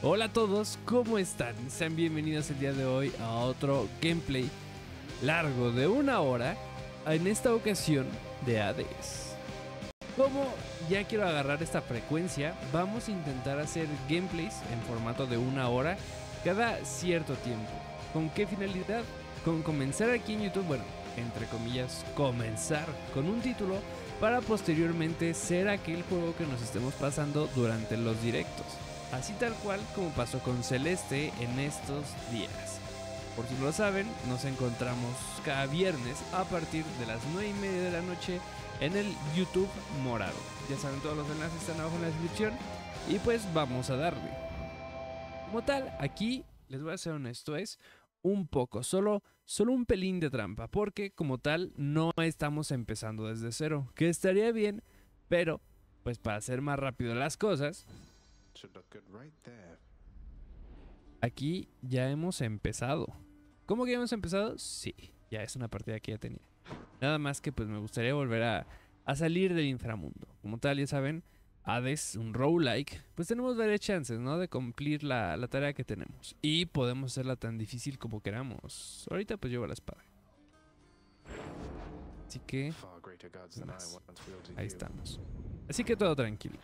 Hola a todos, ¿cómo están? Sean bienvenidos el día de hoy a otro gameplay largo de una hora, en esta ocasión de Hades. Como ya quiero agarrar esta frecuencia, vamos a intentar hacer gameplays en formato de una hora cada cierto tiempo. ¿Con qué finalidad? Con comenzar aquí en YouTube, bueno, entre comillas, comenzar con un título para posteriormente ser aquel juego que nos estemos pasando durante los directos. Así tal cual como pasó con Celeste en estos días. Por si no lo saben, nos encontramos cada viernes a partir de las 9 y media de la noche en el YouTube morado. Ya saben, todos los enlaces están abajo en la descripción. Y pues vamos a darle. Como tal, aquí les voy a ser honesto, es un poco, solo, solo un pelín de trampa, porque como tal no estamos empezando desde cero, que estaría bien, pero pues para hacer más rápido las cosas, aquí ya hemos empezado. ¿Cómo que ya hemos empezado? Sí, ya es una partida que ya tenía. Nada más que pues me gustaría volver a, a salir del inframundo. Como tal, ya saben, Hades, un roguelike, pues tenemos varias chances, ¿no? De cumplir la, la, tarea que tenemos. Y podemos hacerla tan difícil como queramos. Ahorita pues llevo la espada. Así que... Más. Ahí estamos. Así que todo tranquilo.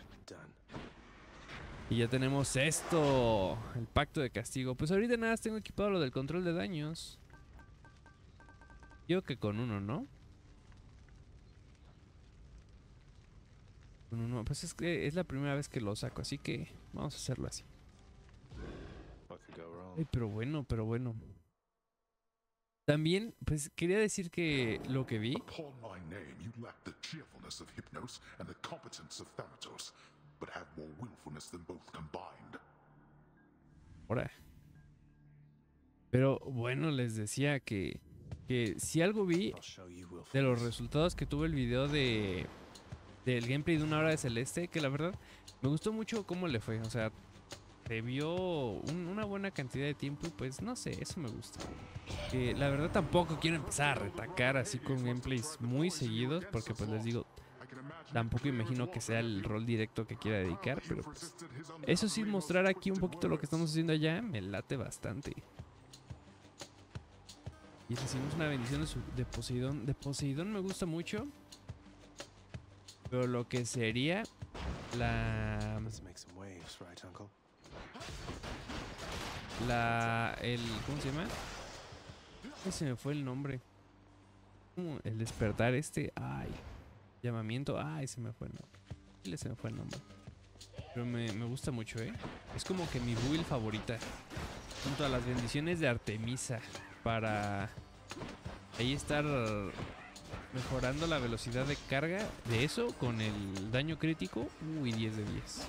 Y ya tenemos esto. El pacto de castigo. Pues ahorita nada más tengo equipado lo del control de daños. Yo que con uno, ¿no? Pues es que es la primera vez que lo saco, así que vamos a hacerlo así. Ay, pero bueno, pero bueno. También, pues quería decir que lo que vi. Ahora. Pero bueno, les decía que, que si algo vi de los resultados que tuvo el video de del gameplay de una hora de Celeste, que la verdad me gustó mucho cómo le fue. O sea, se vio una buena cantidad de tiempo y pues no sé, eso me gusta. Que la verdad tampoco quiero empezar a retacar así con gameplays muy seguidos, porque pues les digo, tampoco imagino que sea el rol directo que quiera dedicar, pero pues, eso sí, mostrar aquí un poquito lo que estamos haciendo allá me late bastante. Y recibimos una bendición de, de Poseidón. De Poseidón me gusta mucho. Pero lo que sería la... La... El... ¿Cómo se llama? Se me fue el nombre. El despertar este. Ay. Llamamiento. Ay, se me fue el nombre. Se me fue el. Pero me, me gusta mucho, ¿eh? Es como que mi build favorita. Junto a las bendiciones de Artemisa. Para... Ahí estar mejorando la velocidad de carga de eso con el daño crítico. Uy, 10 de 10.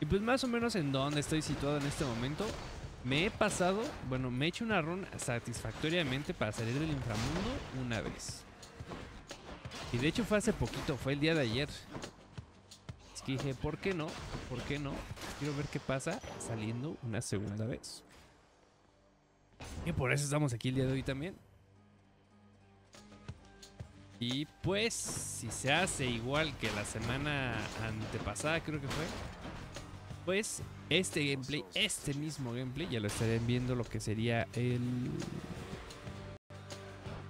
Y pues más o menos en donde estoy situado en este momento. Me he pasado, bueno, me he hecho una run satisfactoriamente para salir del inframundo una vez. Y de hecho fue hace poquito, fue el día de ayer. Es que dije, ¿por qué no? ¿Por qué no? Quiero ver qué pasa saliendo una segunda vez. Y por eso estamos aquí el día de hoy también. Y pues, si se hace igual que la semana antepasada, creo que fue, pues este gameplay, este mismo gameplay, ya lo estarían viendo lo que sería el.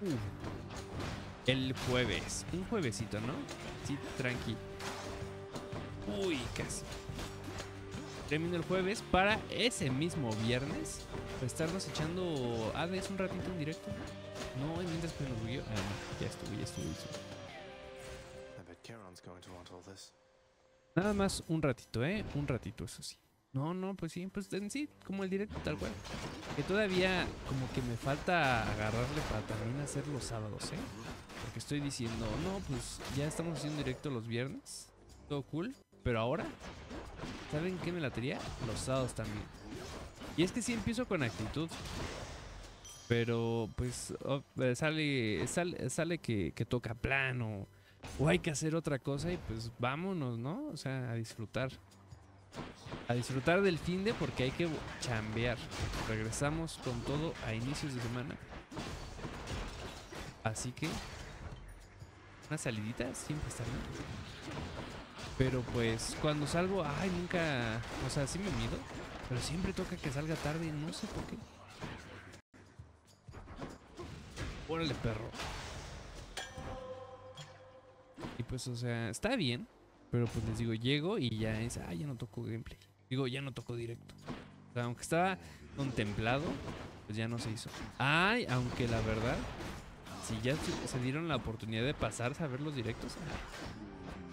Uh, el jueves. Un juevesito, ¿no? Sí, tranqui. Uy, casi. Termino el jueves para ese mismo viernes estarnos echando Hades un ratito en directo. No, mientras que nos bugueó. Ah, no, ya estuve, ya estuve. Nada más un ratito, ¿eh? Un ratito, eso sí. No, no, pues sí, pues en sí, como el directo tal cual. Que todavía como que me falta agarrarle para también hacer los sábados, ¿eh? Porque estoy diciendo, no, pues ya estamos haciendo directo los viernes. Todo cool. Pero ahora, ¿saben qué me latería? Los sábados también. Y es que sí empiezo con actitud. Pero pues oh, eh, sale, sale, sale que, que, toca plano o hay que hacer otra cosa y pues vámonos, ¿no? O sea, a disfrutar. A disfrutar del fin de porque hay que chambear. Regresamos con todo a inicios de semana. Así que una salidita siempre está bien. Pero pues cuando salgo, ay, nunca, o sea, sí me mido, pero siempre toca que salga tarde, no sé por qué. Órale, perro. Y pues, o sea, está bien, pero pues les digo, llego y ya es, ay, ya no toco gameplay. Digo, ya no toco directo. Aunque estaba contemplado, pues ya no se hizo. Ay, aunque la verdad, si ya se- dieron la oportunidad de pasarse a ver los directos,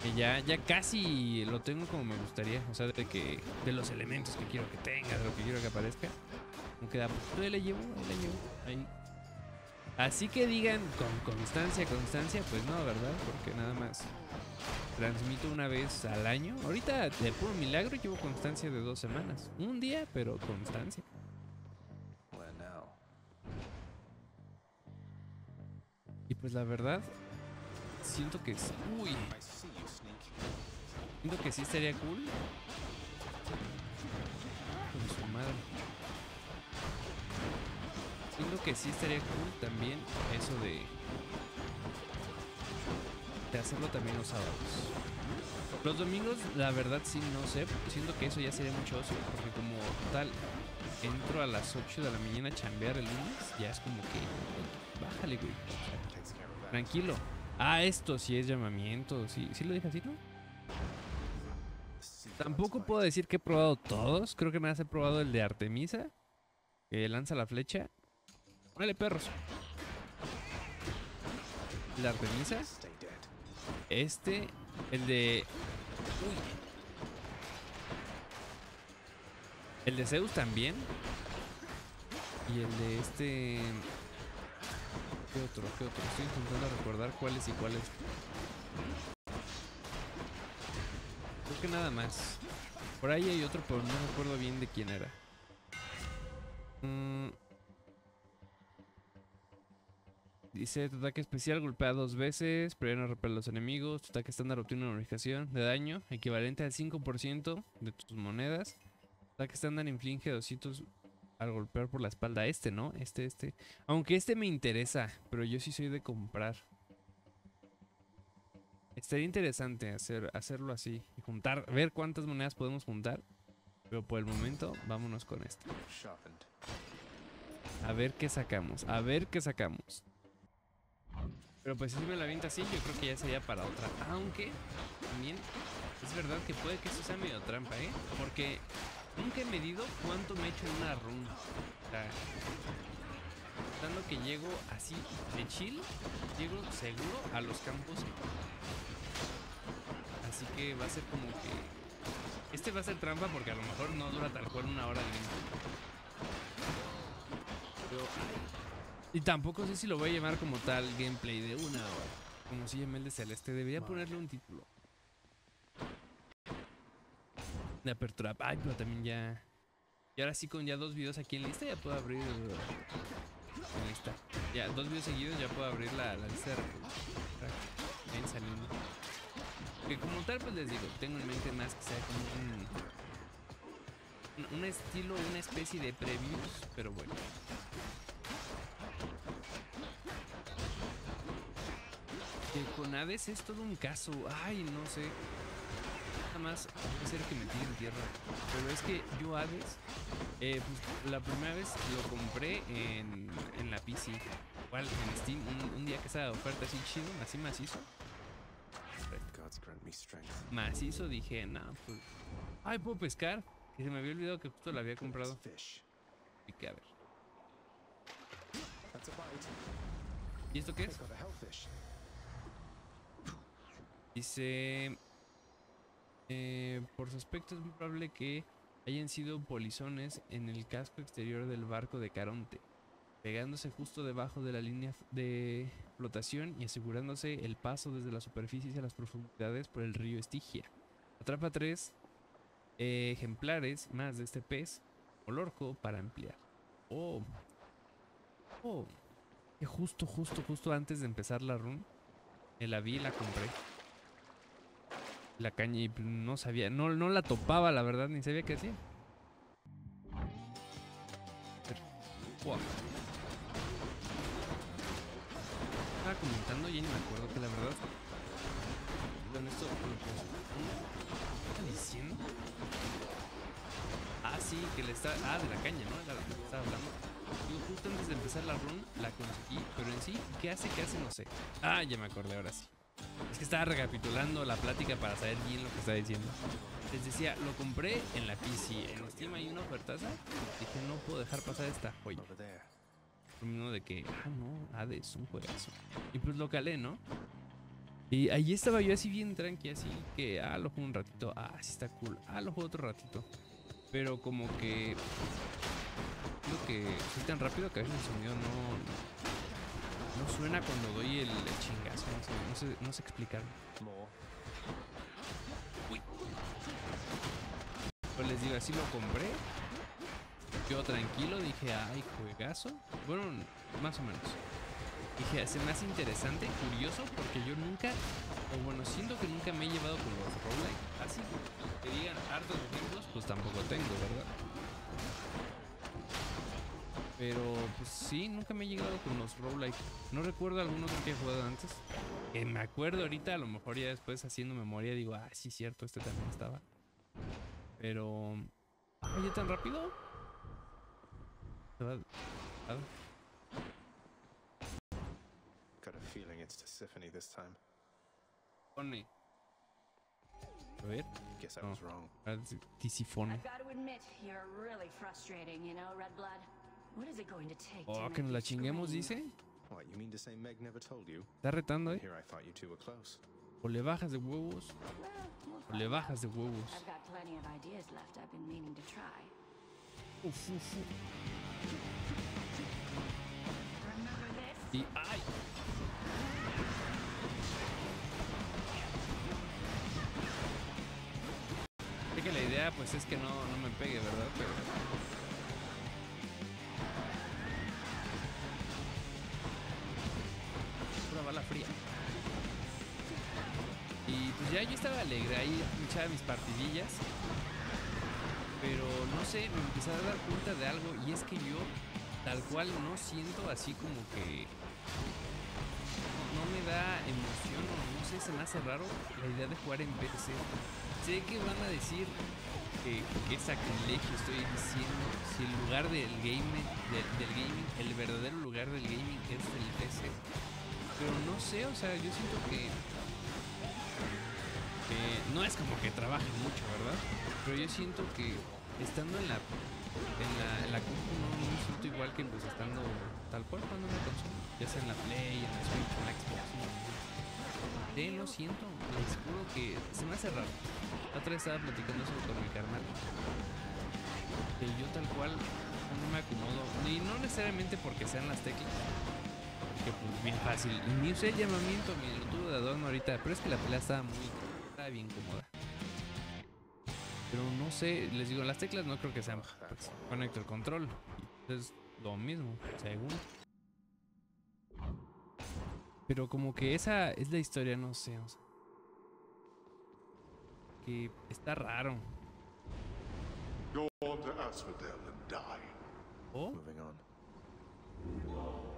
que ya, ya casi lo tengo como me gustaría. O sea, de que de los elementos que quiero que tenga, de lo que quiero que aparezca. No queda poquito, ahí le llevo, ahí le llevo. Ahí. Así que digan con constancia, constancia, pues no, ¿verdad? Porque nada más transmito una vez al año. Ahorita, de puro milagro, llevo constancia de dos semanas. Un día, pero constancia. Y pues la verdad, siento que es. Uy, siento que sí estaría cool. Con su madre. Siento que sí estaría cool también eso de. De hacerlo también los sábados. Los domingos, la verdad sí no sé. Siento que eso ya sería mucho ocio. Porque como tal, entro a las 8 de la mañana a chambear el lunes. Ya es como que. Bájale, güey. Tranquilo. Ah, esto sí es llamamiento. Sí, sí lo dije así, ¿no? Tampoco puedo decir que he probado todos. Creo que me has probado el de Artemisa. Que lanza la flecha. Órale, perros. El de Artemisa. Este. El de. Uy. El de Zeus también. Y el de este. ¿Qué otro? ¿Qué otro? Estoy intentando recordar cuáles y cuáles. Creo que nada más. Por ahí hay otro, pero no recuerdo bien de quién era. Mm. Dice, tu ataque especial golpea dos veces, no repele a los enemigos. Tu ataque estándar obtiene una bonificación de daño equivalente al 5% de tus monedas. Ataque estándar inflige 200 al golpear por la espalda. Este, ¿no? Este, este. Aunque este me interesa, pero yo sí soy de comprar. Estaría interesante hacer, hacerlo así y juntar, ver cuántas monedas podemos juntar. Pero por el momento, vámonos con este. Sharpened. A ver qué sacamos. A ver qué sacamos. Pero pues si me la avienta así, yo creo que ya sería para otra. Aunque también es verdad que puede que eso sea medio trampa, ¿eh? Porque nunca he medido cuánto me echo en una run. O sea, dando que llego así de chill, llego seguro a los campos. Así que va a ser como que... Este va a ser trampa porque a lo mejor no dura tal cual una hora de. Pero, y tampoco sé si lo voy a llamar como tal gameplay de una hora. Como si llamé el de Celeste. Debería ponerle un título. De apertura. Ay, pero también ya. Y ahora sí, con ya dos videos aquí en lista, ya puedo abrir. En lista. Ya, dos videos seguidos, ya puedo abrir la, la lista de. Ven saliendo. Que como tal, pues les digo, tengo en mente más que sea como un- Un estilo, una especie de previews, pero bueno. Que con Hades es todo un caso. Ay, no sé. Nada más puede ser que me tire en tierra. Pero es que yo Hades, eh, pues, la primera vez lo compré en, en la PC. Igual en Steam, un, un día que estaba de oferta así chido, así macizo. Macizo dije, no, pues. Ay, puedo pescar. Que se me había olvidado que justo la había comprado. Y que a ver. ¿Y esto qué es? Dice. eh, por su aspecto es muy probable que hayan sido polizones en el casco exterior del barco de Caronte, pegándose justo debajo de la línea de flotación y asegurándose el paso desde la superficie hacia las profundidades por el río Estigia. Atrapa tres eh, ejemplares más de este pez o orco para ampliar. Oh, oh, que justo, justo, justo antes de empezar la run, eh, la vi y la compré la caña y no sabía, no, no la topaba la verdad, ni sabía qué hacía. Wow. Estaba comentando y ni me acuerdo que la verdad esto, ¿qué está diciendo? Ah, sí, que le está. Ah, de la caña, ¿no? Estaba hablando. Digo, justo antes de empezar la run, la conseguí, pero en sí, ¿qué hace? ¿Qué hace? No sé. Ah, ya me acordé ahora sí. Es que estaba recapitulando la plática para saber bien lo que estaba diciendo. Les decía, lo compré en la PC. En Steam hay una ofertaza. Dije, no puedo dejar pasar esta joya. Mismo de que, ah, no, Hades, un juegazo. Y pues lo calé, ¿no? Y ahí estaba yo así bien tranqui, así que, ah, lo juego un ratito, ah, sí está cool, ah, lo juego otro ratito. Pero como que, creo que soy tan rápido que a veces el sonido no, no suena cuando doy el, el chingazo, no sé, no sé, no sé explicarlo. Pues les digo, así lo compré. Yo tranquilo dije, ay, juegazo. Bueno, más o menos. Dije, se me hace interesante, curioso, porque yo nunca, o bueno, siento que nunca me he llevado con los roguelike. Así que digan hartos ejemplos, pues tampoco tengo, ¿verdad? Pero, pues sí, nunca me he llegado con los roguelike. No recuerdo alguno que he jugado antes. Que me acuerdo ahorita, a lo mejor ya después haciendo memoria digo, ah, sí, cierto, este también estaba. Pero. ¿Oye tan rápido? Se va- Got a feeling it's Tisiphone this time. Pone. A ver. Guess I was wrong. ah, Tisifone. I've got to admit, you're really frustrating, you know, Red Blood. What is it going to take to Oh, que nos la chinguemos, dice. Está retando, eh. O le bajas de huevos. O le bajas de huevos. Uf, uf, uf. Y. ¡Ay! Sé que la idea, pues, es que no, no me pegue, ¿verdad? Pero. Bala fría. Y pues ya yo estaba alegre ahí, echaba mis partidillas. Pero no sé, me empecé a dar cuenta de algo y es que yo tal cual no siento así como que no, me da emoción o no sé, se me hace raro la idea de jugar en PC. Sé que van a decir que, es sacrilegio, estoy diciendo, si el lugar del gaming, del gaming, el verdadero lugar del gaming es el PC. Pero no sé, o sea, yo siento que no es como que trabaje mucho, ¿verdad? Pero yo siento que estando en la en la, en la no, me siento igual que pues estando tal cual cuando me consola, ya sea en la Play, en la Switch, en la Xbox. Sí, no siento, les juro que se me hace raro. La otra vez estaba platicando eso con mi carnal. Que yo tal cual no me acomodo. Y no necesariamente porque sean las teclas. Que pues bien fácil. Y ni usé el llamamiento, mi lo tuve de adorno ahorita. Pero es que la pelea estaba muy. Estaba bien cómoda. Pero no sé, les digo, las teclas no creo que sean. Pues, conecto el control. Es lo mismo, según. Pero como que esa es la historia, no sé. o sea, que está raro. Go on to Asphodel and die. ¿Oh? Moving on.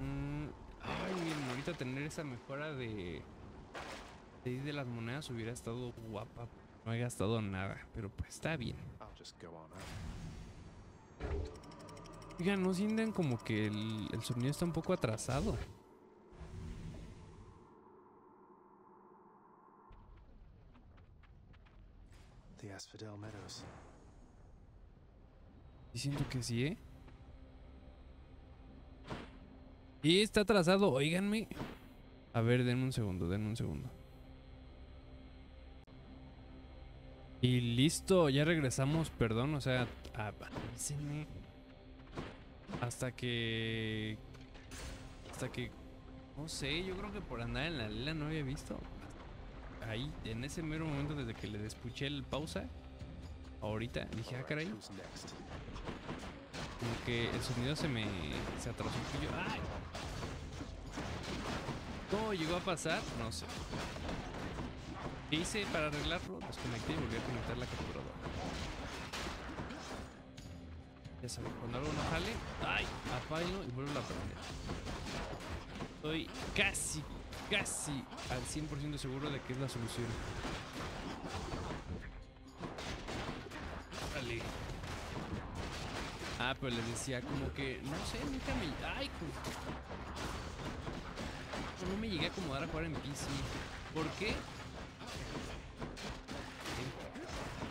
Mm, ay, ahorita tener esa mejora de. De, de las monedas hubiera estado guapa. No he gastado nada, pero pues está bien. Oigan, ¿no sienten como que el, el sonido está un poco atrasado? The Asphodel Meadows. Y siento que sí, ¿eh? Y está atrasado, oíganme. A ver, denme un segundo, denme un segundo. Y listo, ya regresamos, perdón, o sea, avísenme. Hasta que... Hasta que... No sé, yo creo que por andar en la lela no había visto. Ahí, en ese mero momento desde que le despuché el pausa. Ahorita, dije, ah, caray. Como que el sonido se me se atrasó un poquillo. ¿Cómo llegó a pasar? No sé. ¿Qué hice para arreglarlo? Desconecté y volví a conectar la capturadora. Ya saben, cuando algo no jale, ¡ay! Apago y vuelvo a prender. Estoy casi, casi al 100% seguro de que es la solución. Ah, pero les decía como que, no sé, nunca me... Ay, pues... No me llegué a acomodar a jugar en PC. ¿Por qué?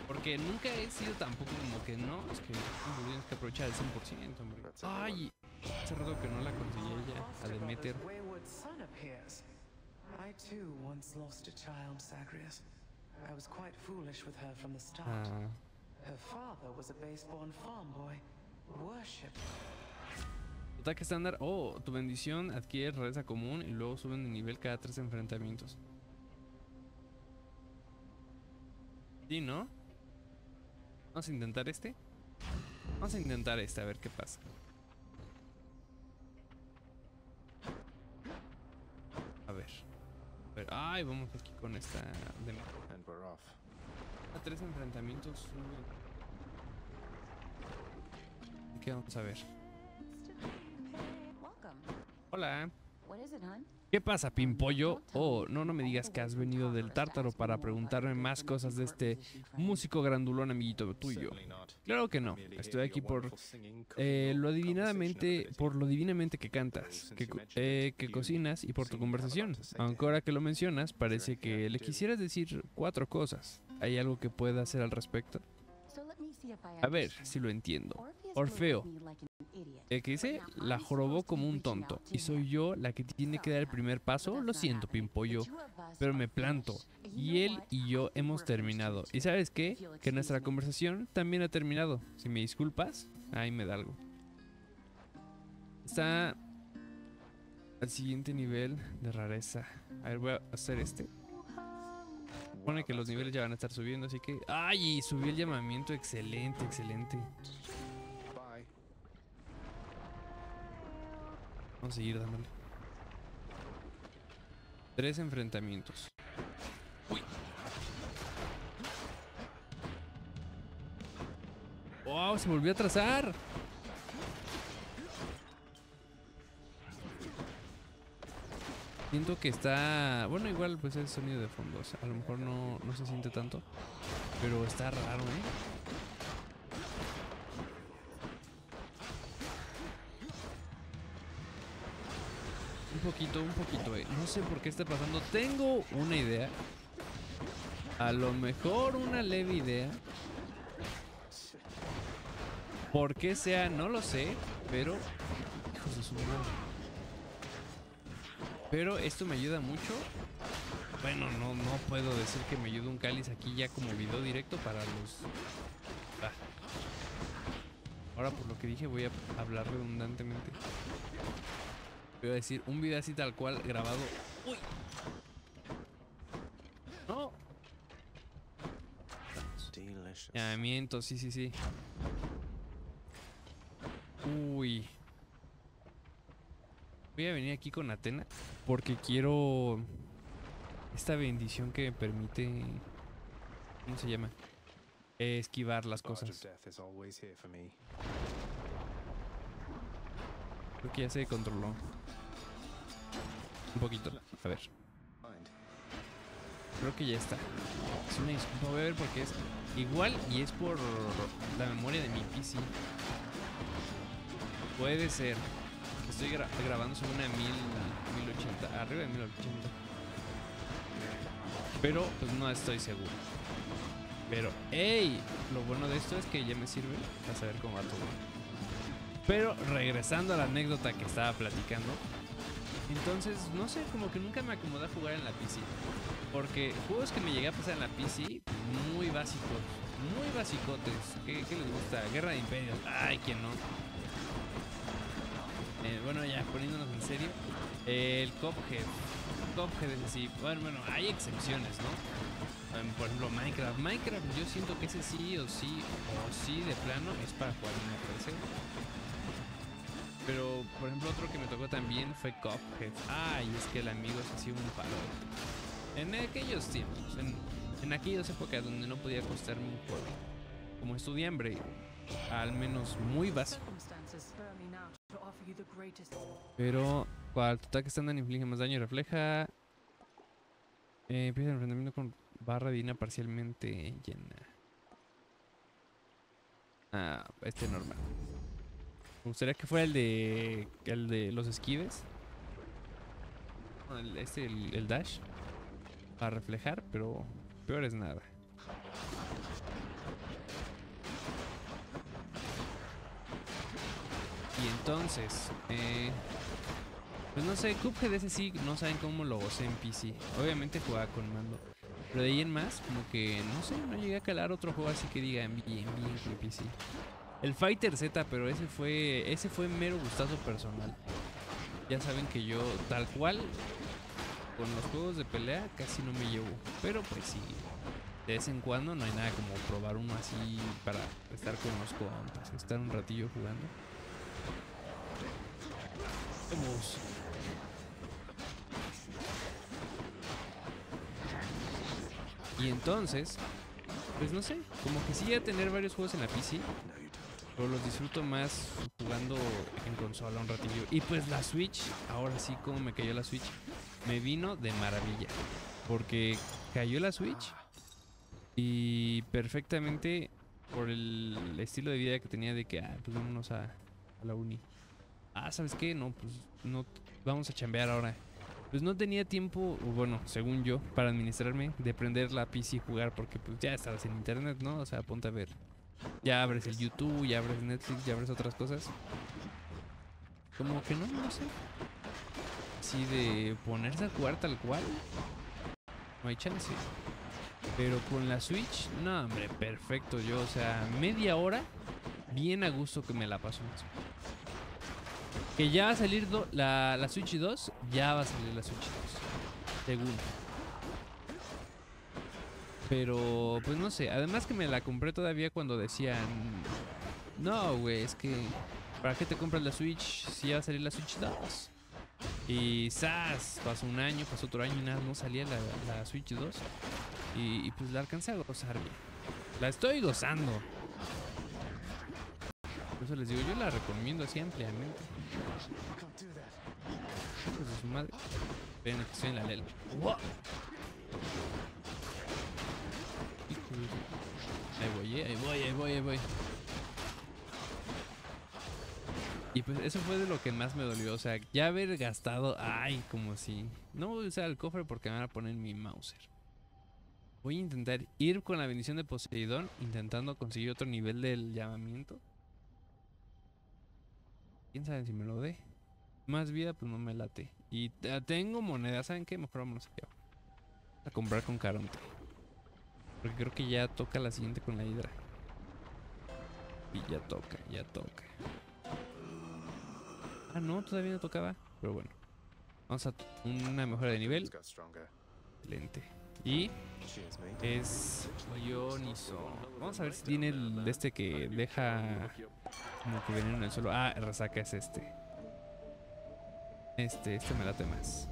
Porque nunca he sido tampoco como que no, es que tienes que aprovechar el 100%, hombre. Ay, hace rato que no la conseguí ella, a Demeter. I too once lost a child, Zagreus. I was quite foolish with her from the start. Ah, Her father was a base-born farm boy. Worshipped. ataque estándar. Oh, tu bendición adquiere rareza común y luego suben de nivel cada tres enfrentamientos. Sí, ¿no? Vamos a intentar este. Vamos a intentar este, a ver qué pasa. A ver. A ver. Ay, vamos aquí con esta de a tres enfrentamientos. sube. ¿Qué vamos a ver? Hola. ¿Qué pasa, Pimpollo? Oh, no, no me digas que has venido del tártaro para preguntarme más cosas de este músico grandulón amiguito tuyo. Claro que no. Estoy aquí por eh, lo conversation por lo divinamente que cantas, que, eh, que cocinas y por tu conversación. Aunque ahora que lo mencionas, parece que le quisieras decir cuatro cosas. ¿Hay algo que pueda hacer al respecto? A ver si lo entiendo. Orfeo. El que dice, la jorobó como un tonto, y soy yo la que tiene que dar el primer paso, lo siento, Pimpollo, pero me planto. Y él y yo hemos terminado. ¿Y sabes qué? Que nuestra conversación también ha terminado. Si me disculpas, ahí me da algo. Está al siguiente nivel de rareza. A ver, voy a hacer este. Pone que los niveles ya van a estar subiendo, así que... ¡Ay! Subió el llamamiento. Excelente, excelente. Vamos a seguir dándole. Tres enfrentamientos. Uy. ¡Wow! Se volvió a trazar. Siento que está... Bueno, igual pues es sonido de fondo. o sea, a lo mejor no, no se siente tanto. Pero está raro, ¿eh? Poquito, un poquito, eh. No sé por qué está pasando. Tengo una idea. A lo mejor una leve idea. ¿Por qué sea? No lo sé. Pero... Hijos de su madre. Pero esto me ayuda mucho. Bueno, no, no puedo decir que me ayude un cáliz aquí ya como video directo para los... Ah. Ahora por lo que dije voy a hablar redundantemente. Voy a decir un video así tal cual grabado. ¡Uy! No. Delicious. Llamamiento, sí, sí, sí. Uy. Voy a venir aquí con Atena porque quiero esta bendición que me permite ¿cómo se llama? Esquivar las cosas. death is always here for me. Creo que ya se controló. Un poquito. A ver. Creo que ya está. Es una disculpa, voy a ver porque es igual y es por la memoria de mi PC. Puede ser. Estoy gra- grabando sobre una 1000, 1080, arriba de 1080. Pero pues no estoy seguro. Pero, hey, lo bueno de esto es que ya me sirve para saber cómo va todo. Pero regresando a la anécdota que estaba platicando, entonces no sé, como que nunca me acomodé a jugar en la PC. Porque juegos que me llegué a pasar en la PC, muy básicos, muy basicotes. ¿Qué, les gusta? Guerra de Imperios. Ay, ¿quién no? Eh, bueno, ya poniéndonos en serio. el Cuphead. Cuphead es así. Bueno, bueno, hay excepciones, ¿no? Em, por ejemplo, Minecraft. Minecraft yo siento que ese sí o sí o sí de plano es para jugar en PC. Pero, por ejemplo, otro que me tocó también fue Cuphead. Ay, es que el amigo es así un palo. En aquellos tiempos, en, en aquellas épocas donde no podía costarme un juego. Como estudiante, al menos muy básico. Pero, cual tu ataque estándar inflige más daño y refleja Eh, empieza el enfrentamiento con barra divina parcialmente llena. Ah, este normal. Me gustaría que fuera el de. el de los esquives. Este, el, el dash. Para reflejar, pero peor es nada. Y entonces, eh, pues no sé, Cuphead ese sí, no saben cómo lo gocé en PC. Obviamente jugaba con mando. Pero de ahí en más, como que, no sé, no llegué a calar otro juego así que diga bien, bien con PC. El Fighter Z, pero ese fue, ese fue mero gustazo personal. Ya saben que yo, tal cual, con los juegos de pelea casi no me llevo. Pero pues sí, de vez en cuando no hay nada como probar uno así para estar con los compas, estar un ratillo jugando. Vamos. Y entonces, pues no sé, como que sí ya tener varios juegos en la PC, pero los disfruto más jugando en consola un ratillo. Y pues la Switch, ahora sí como me cayó la Switch, me vino de maravilla, porque cayó la Switch y perfectamente por el estilo de vida que tenía de que, ah, pues vámonos a, la uni. Ah, ¿sabes qué? No, pues no, vamos a chambear ahora. Pues no tenía tiempo, bueno, según yo, para administrarme, de prender la PC y jugar, porque pues ya estabas en internet, ¿no? O sea, ponte a ver. Ya abres el YouTube, ya abres Netflix, ya abres otras cosas. Como que no, no sé. Así de ponerse a jugar tal cual. No hay chance. Pero con la Switch, no, hombre, perfecto. Yo, o sea, media hora, bien a gusto que me la paso. Que ya va a salir la, la Switch 2, ya va a salir la Switch 2. Según. Pero, pues no sé. Además que me la compré todavía cuando decían... No, güey, es que... ¿Para qué te compras la Switch si ya va a salir la Switch 2? Y ¡zas! Pasó un año, pasó otro año y nada, no salía la, Switch 2. Y, pues la alcancé a gozar bien. La estoy gozando. Por eso les digo, yo la recomiendo así ampliamente. De su madre. Esperen que estoy en la lela. Ahí voy, eh, ahí voy, ahí voy, ahí voy. Y pues eso fue de lo que más me dolió. O sea, ya haber gastado. Ay, como si. No voy a usar el cofre porque me van a poner mi Mauser. Voy a intentar ir con la bendición de Poseidón. Intentando conseguir otro nivel del llamamiento. Quién sabe si me lo dé. Más vida, pues no me late. Y te- tengo monedas. ¿Saben qué? Mejor vámonos allá. A comprar con Caronte. Porque creo que ya toca la siguiente con la Hidra. Y ya toca, ya toca. Ah, no, todavía no tocaba. Pero bueno. Vamos a una mejora de nivel. Excelente. Y es Ionizo. Vamos a ver si tiene el de este que deja como que veneno en el suelo. Ah, resaca es este. Este, este me late más.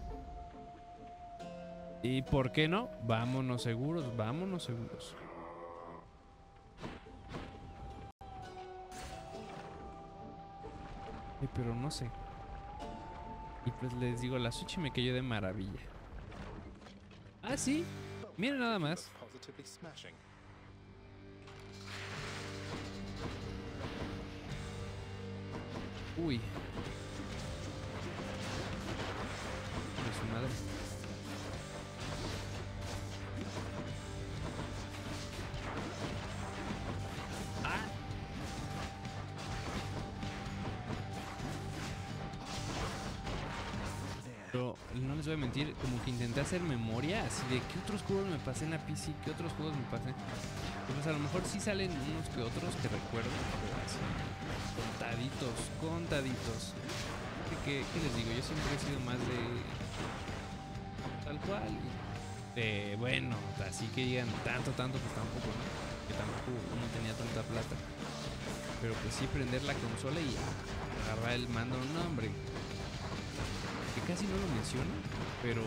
¿Y por qué no? Vámonos seguros, vámonos seguros. Ay, pero no sé. Y pues les digo, la Switch me cayó de maravilla. Ah, sí. Mira nada más. Uy. Su madre. No les voy a mentir, como que intenté hacer memoria así de qué otros juegos me pasé en la PC, qué otros juegos me pasé. Pues a lo mejor sí salen unos que otros que recuerdo, así contaditos, contaditos. ¿Qué, qué- les digo? Yo siempre he sido más de tal cual. Bueno, así que digan tanto, tanto, pues tampoco, ¿no? Que tampoco uno tenía tanta plata. Pero pues sí prender la consola y agarrar el mando, no hombre. Que casi no lo menciono, pero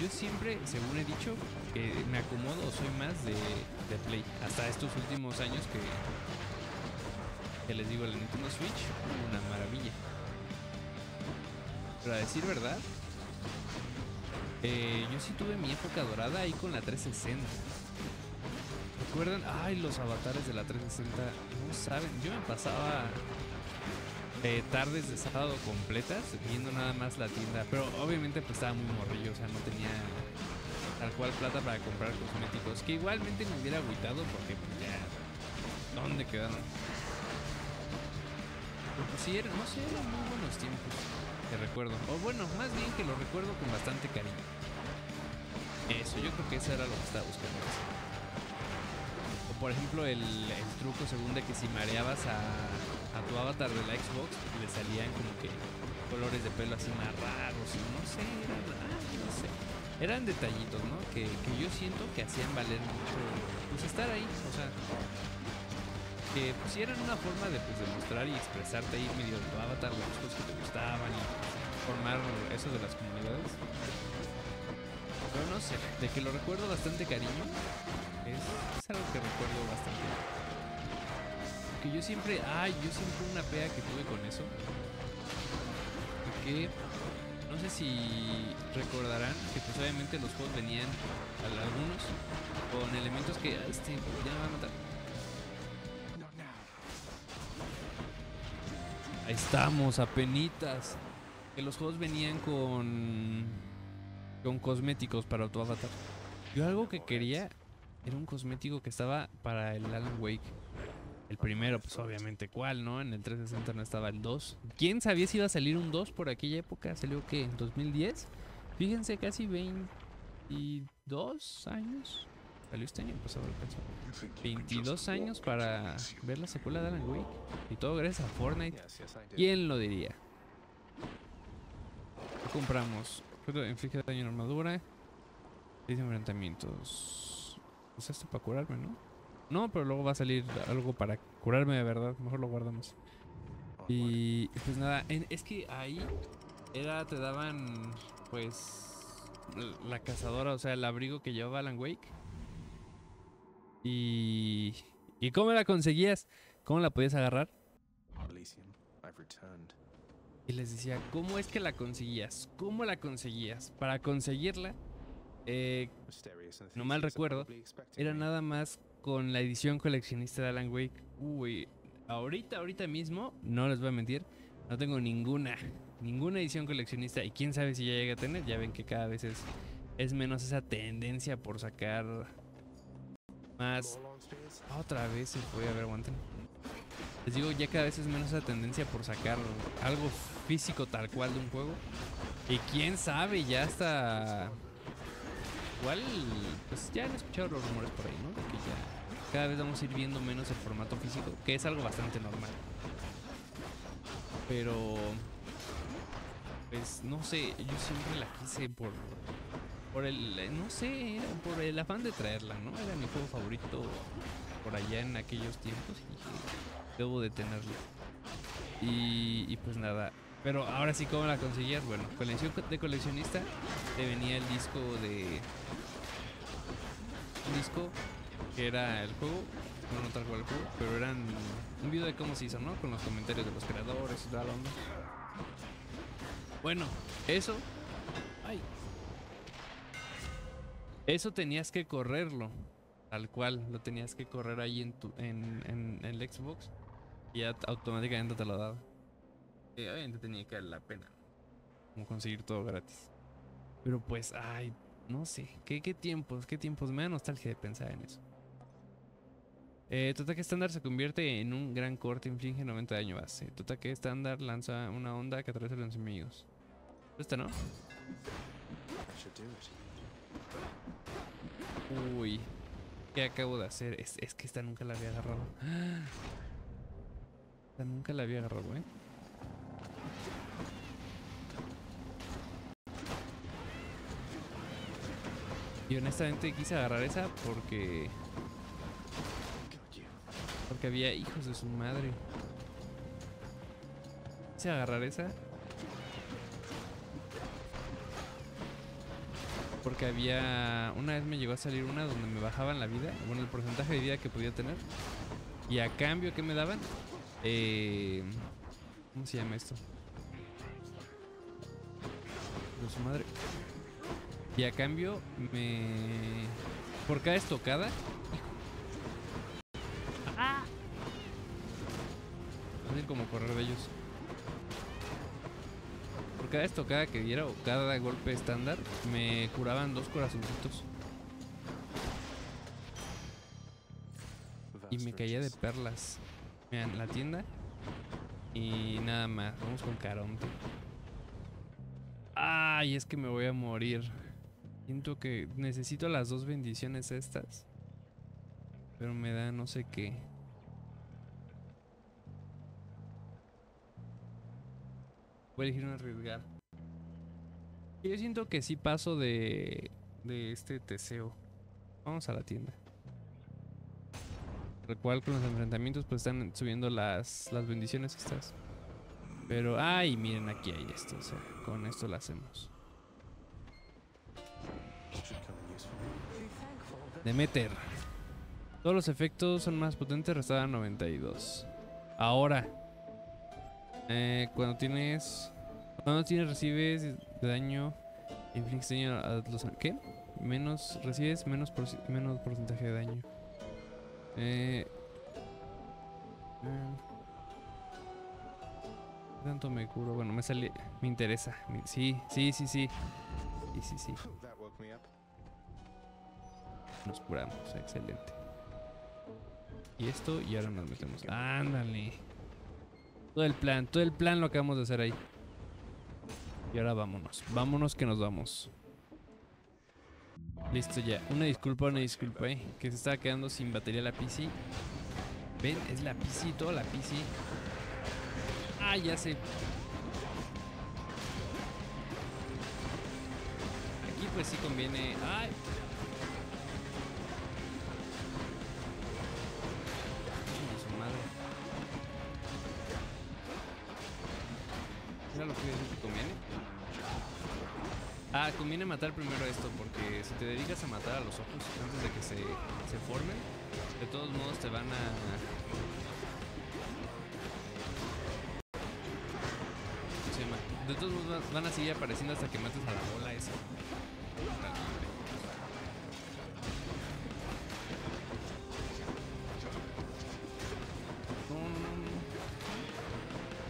yo siempre, según he dicho, que me acomodo, soy más de, Play. Hasta estos últimos años que, que les digo, la Nintendo Switch, una maravilla. Pero a decir verdad, Eh, yo sí tuve mi época dorada ahí con la 360. ¿Recuerdan? Ay, los avatares de la 360. No saben, yo me pasaba eh, tardes de sábado completas viendo nada más la tienda. Pero obviamente pues estaba muy morrillo, o sea, no tenía tal cual plata para comprar cosméticos. Que igualmente me hubiera agüitado porque pues ya... ¿Dónde quedaron? Pero pues sí, era- no sé, eran muy buenos tiempos que recuerdo. O bueno, más bien que lo recuerdo con bastante cariño. Eso, yo creo que eso era lo que estaba buscando. O por ejemplo el, el truco según de que si mareabas a, a tu avatar de la Xbox, le salían como que colores de pelo así más raros, y no sé, era no sé. Eran detallitos, ¿no? Que, yo siento que hacían valer mucho, pues estar ahí, o sea, que pues eran una forma de pues demostrar y expresarte ahí medio de tu avatar, las cosas que te gustaban y formar eso de las comunidades. Pero no sé, de que lo recuerdo bastante cariño, es algo que recuerdo bastante. Que yo siempre, ay, yo siempre una pega que tuve con eso. Que no sé si recordarán que pues obviamente los juegos venían, al- algunos, con elementos que, ah, este, ya me va a matar. Ahí estamos, apenitas. Que los juegos venían con. con cosméticos para tu avatar. Yo algo que quería era un cosmético que estaba para el Alan Wake. El primero, pues obviamente, ¿cuál, no? En el 360 no estaba el 2. ¿Quién sabía si iba a salir un 2 por aquella época? ¿Salió qué? ¿En 2010? Fíjense, casi 22 años. Salió este año pasado, just 22 años para ver la secuela de Alan Wake. Y todo gracias a Fortnite. ¿Quién lo diría? ¿Qué compramos? Inflige daño en armadura. 10 enfrentamientos. Pues esto para curarme, ¿no? No, pero luego va a salir algo para curarme de verdad. Mejor lo guardamos. Y pues nada, en- es que ahí era, te daban pues la cazadora, o sea, el abrigo que llevaba Alan Wake. Y... ¿Y cómo la conseguías? ¿Cómo la podías agarrar? Y les decía, ¿cómo es que la conseguías? ¿Cómo la conseguías? Para conseguirla, eh, No mal recuerdo, era nada más con la edición coleccionista de Alan Wake. Uy, ahorita, ahorita mismo, no les voy a mentir, no tengo ninguna, ninguna edición coleccionista. Y quién sabe si ya llegue a tener. Ya ven que cada vez es, es menos esa tendencia por sacar más. Otra vez se fue, a ver, aguanten. Les digo, ya cada vez es menos esa tendencia por sacar algo físico tal cual de un juego. Y quién sabe, ya hasta. Igual, pues ya han escuchado los rumores por ahí, ¿no? De que ya cada vez vamos a ir viendo menos el formato físico, que es algo bastante normal. Pero. Pues no sé, yo siempre la quise por. Por el. No sé, por el afán de traerla, ¿no? Era mi juego favorito por allá en aquellos tiempos y debo de tenerla. Y, pues nada. Pero ahora sí, ¿cómo la conseguías? Bueno, edición de coleccionista te venía el disco de. Disco que era el juego, no, no tal cual el juego, pero eran un video de cómo se hizo, ¿no? Con los comentarios de los creadores y onda. Bueno, eso. Ay. Eso tenías que correrlo. Tal cual, lo tenías que correr ahí en, tu, en, en, el Xbox. Y ya automáticamente te lo daba. Y obviamente tenía que valer la pena. Como conseguir todo gratis. Pero pues, ay, no sé. ¿Qué, qué tiempos? ¿Qué tiempos? Me da nostalgia de pensar en eso. Eh, tu ataque estándar se convierte en un gran corte, inflige 90 de daño base. Tu ataque estándar lanza una onda que atraviesa los enemigos. Esta, ¿no? Uy. ¿Qué acabo de hacer? Es, es que esta nunca la había agarrado. Esta nunca la había agarrado, ¿eh? Y honestamente quise agarrar esa porque... Porque había hijos de su madre. Quise agarrar esa. Porque había... Una vez me llegó a salir una donde me bajaban la vida. Bueno, el porcentaje de vida que podía tener. Y a cambio, ¿qué me daban? Eh, ¿Cómo se llama esto? De su madre. Y a cambio me... Por cada estocada... ¡Ah! Fácil como correr de ellos. Por cada estocada que diera o cada golpe estándar, me curaban dos corazoncitos. Y me caía de perlas. Vean, la tienda. Y nada más. Vamos con Caronte. Ay, es que me voy a morir. Siento que necesito las dos bendiciones estas. Pero me da no sé qué. Voy a elegir un arriesgar. Yo siento que sí paso de, de este teseo. Vamos a la tienda. Al cual con los enfrentamientos pues están subiendo las, las bendiciones estas. Pero, ay, miren aquí hay esto. O sea, con esto lo hacemos. Demeter. Todos los efectos son más potentes, restada 92. Ahora, eh, cuando tienes. Cuando tienes, recibes daño. Infliges daño a los. ¿Qué? Menos. Recibes menos, porci- menos porcentaje de daño. Eh. eh, ¿qué Tanto me curo. Bueno, me sale. Me interesa. Sí, sí, sí, sí. Sí, sí, sí. Nos curamos, excelente. Y esto, y ahora nos metemos. Ándale. Todo el plan, todo el plan lo acabamos de hacer ahí. Y ahora vámonos. Vámonos que nos vamos. Listo ya. Una disculpa, una disculpa, eh. Que se estaba quedando sin batería la PC. Ven, es la PC, toda la PC. Ah, ya sé. Aquí pues sí conviene. Ay, conviene matar primero esto, porque si te dedicas a matar a los ojos antes de que se, se formen, de todos modos te van a. De todos modos van- a seguir apareciendo hasta que mates a la bola esa.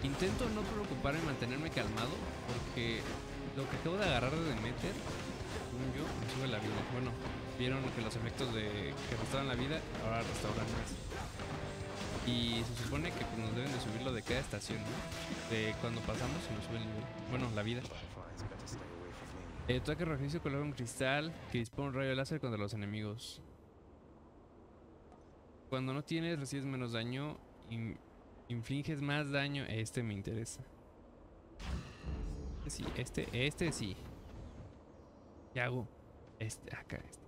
Intento no preocuparme y mantenerme calmado porque lo que acabo de agarrar de Demeter, según yo, me sube la vida. Bueno, vieron que los efectos de que restaban la vida ahora restauran más. Y se supone que pues, nos deben de subirlo de cada estación, ¿no? De cuando pasamos y nos sube. Bueno, la vida. Eh, ataque rojizo color un cristal que dispara un rayo láser contra los enemigos. Cuando no tienes, recibes menos daño. in- infliges más daño. Este me interesa. Este sí, este, este sí. ¿Qué hago? Este, acá, este.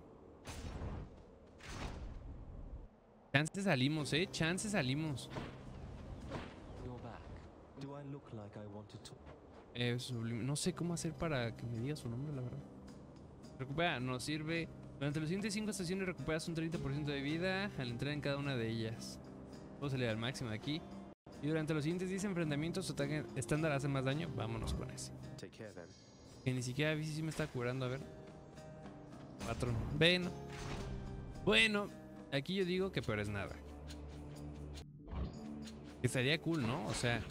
Chance salimos, eh. Chance salimos. Eh, No sé cómo hacer para que me diga su nombre, la verdad. Recupera, nos sirve. Durante los siguientes 5 estaciones recuperas un 30% de vida al entrar en cada una de ellas. Puedo salir al máximo de aquí. Y durante los siguientes 10 enfrentamientos, su ataque estándar hace más daño. Vámonos con ese. Que ni siquiera vi si me está curando, a ver. 4. Bueno. Bueno, aquí yo digo que peor es nada. Que estaría cool, ¿no? O sea,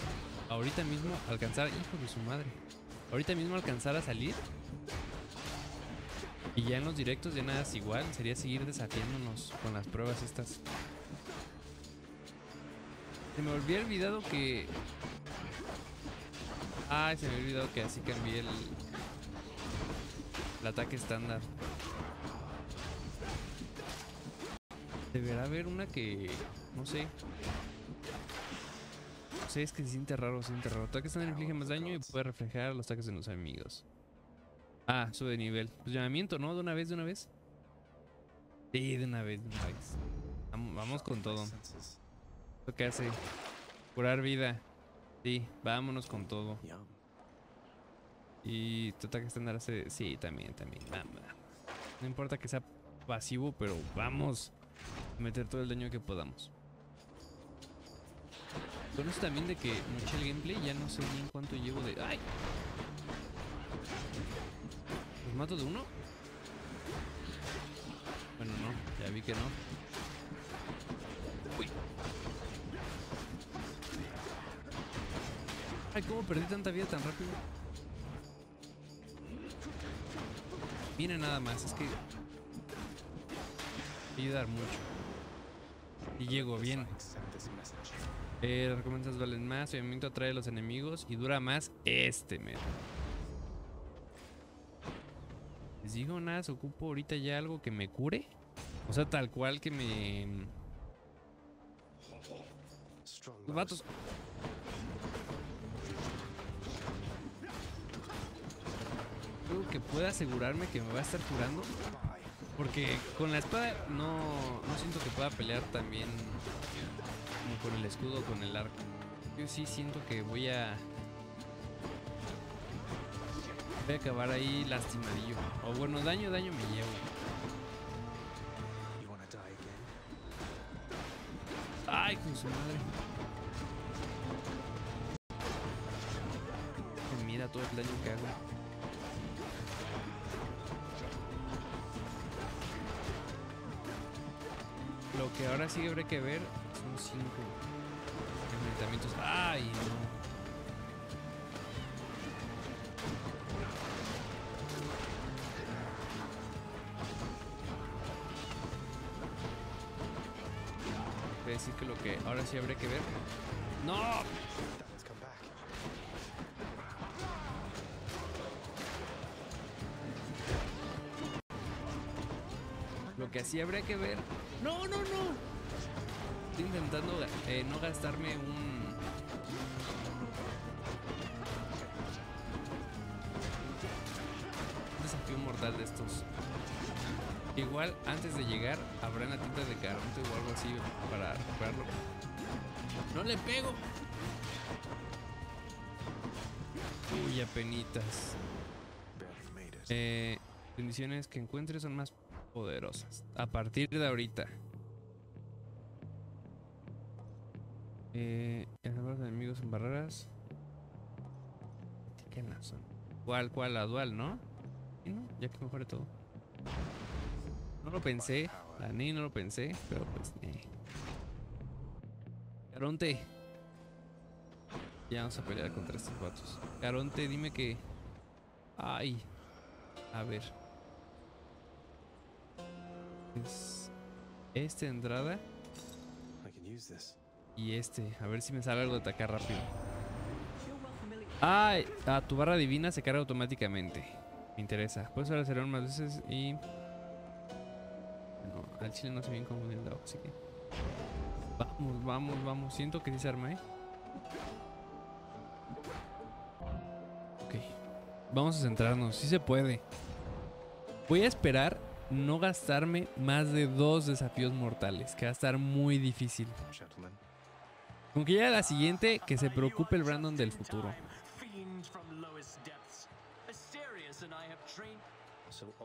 ahorita mismo alcanzar. Hijo de su madre. Ahorita mismo alcanzar a salir. Y ya en los directos ya nada es igual. Sería seguir desafiándonos con las pruebas estas. Se me había olvidado que. Ay, se me había olvidado que así cambié el. El ataque estándar. Deberá haber una que. No sé. No sé, es que se siente raro, se siente raro. Ataque estándar inflige más daño y puede reflejar los ataques de los enemigos. Ah, sube de nivel. Pues llamamiento, ¿no? De una vez, de una vez. Sí, de una vez, de una vez. Vam- Vamos con todo. Lo que hace. Curar vida. Sí, vámonos con todo. Y tu ataque estándar hace. Sí, también, también. Vamos. No importa que sea pasivo, pero vamos a meter todo el daño que podamos. Con eso también de que me eché el gameplay, ya no sé bien cuánto llevo de. ¡Ay! ¿Los mato de uno? Bueno, no, ya vi que no. Uy. Ay, ¿cómo perdí tanta vida tan rápido? Viene nada más, es que... Ayudar mucho. Y llego bien. Eh, las recompensas valen más, movimiento atrae a los enemigos y dura más este mero. Les digo nada, se ocupo ahorita ya algo que me cure. O sea, tal cual que me... Los vatos. Algo que pueda asegurarme que me va a estar curando. Porque con la espada no, no siento que pueda pelear tan bien como con el escudo o con el arco. Yo sí siento que voy a... Voy a acabar ahí lastimadillo. O bueno, daño, daño me llevo. Ay, con su madre. Mira todo el daño que hago. Que ahora sí habrá que ver son cinco enfrentamientos. Ay, no. Voy a decir que lo que ahora sí habrá que ver. ¡No! Lo que así habría que ver. No, no, no. Estoy intentando eh, no gastarme un. un desafío mortal de estos. Igual antes de llegar habrá una tinta de Caronte o algo así para recuperarlo. ¡No le pego! Uy, apenitas. Eh, bendiciones que encuentres son más poderosas. A partir de ahorita. Eh, el número de enemigos en barreras. ¿Qué la zona? ¿Cuál? La dual, ¿no? Ya que mejore todo. No lo pensé. La ni no lo pensé. Pero pues, eh. Caronte. Ya vamos a pelear contra estos vatos. Caronte, dime que. Ay. A ver. Es este de entrada y este. A ver si me sale algo de atacar rápido. Ay, a tu barra divina se carga automáticamente. Me interesa. Puedes ahora hacerlo más veces y. No, al chile no se bien confundido, así que. Vamos, vamos, vamos. Siento que sí se arma, ¿eh? Ok. Vamos a centrarnos. Sí se puede. Voy a esperar no gastarme más de dos desafíos mortales, que va a estar muy difícil. Con que la siguiente, que se preocupe el Brandon del futuro.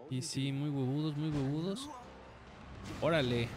Y sí, muy huevudos, muy huevudos. Órale.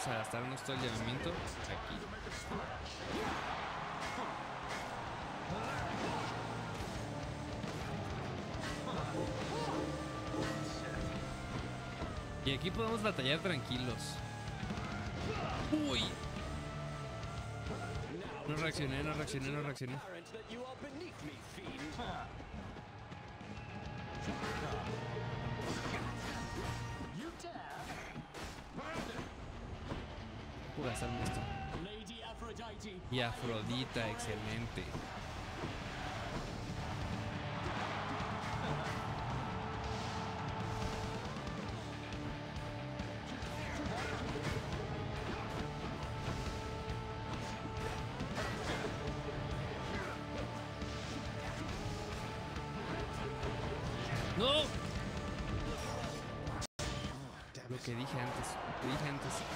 Vamos a gastarnos todo el llamamiento aquí. Y aquí podemos batallar tranquilos. Uy. No reaccioné, no reaccioné, no reaccioné. Apparent that you are beneath me, fiend. You dare? Puedo gastarme esto. Y Afrodita, excelente. ¡No! Lo que dije antes, lo que dije antes.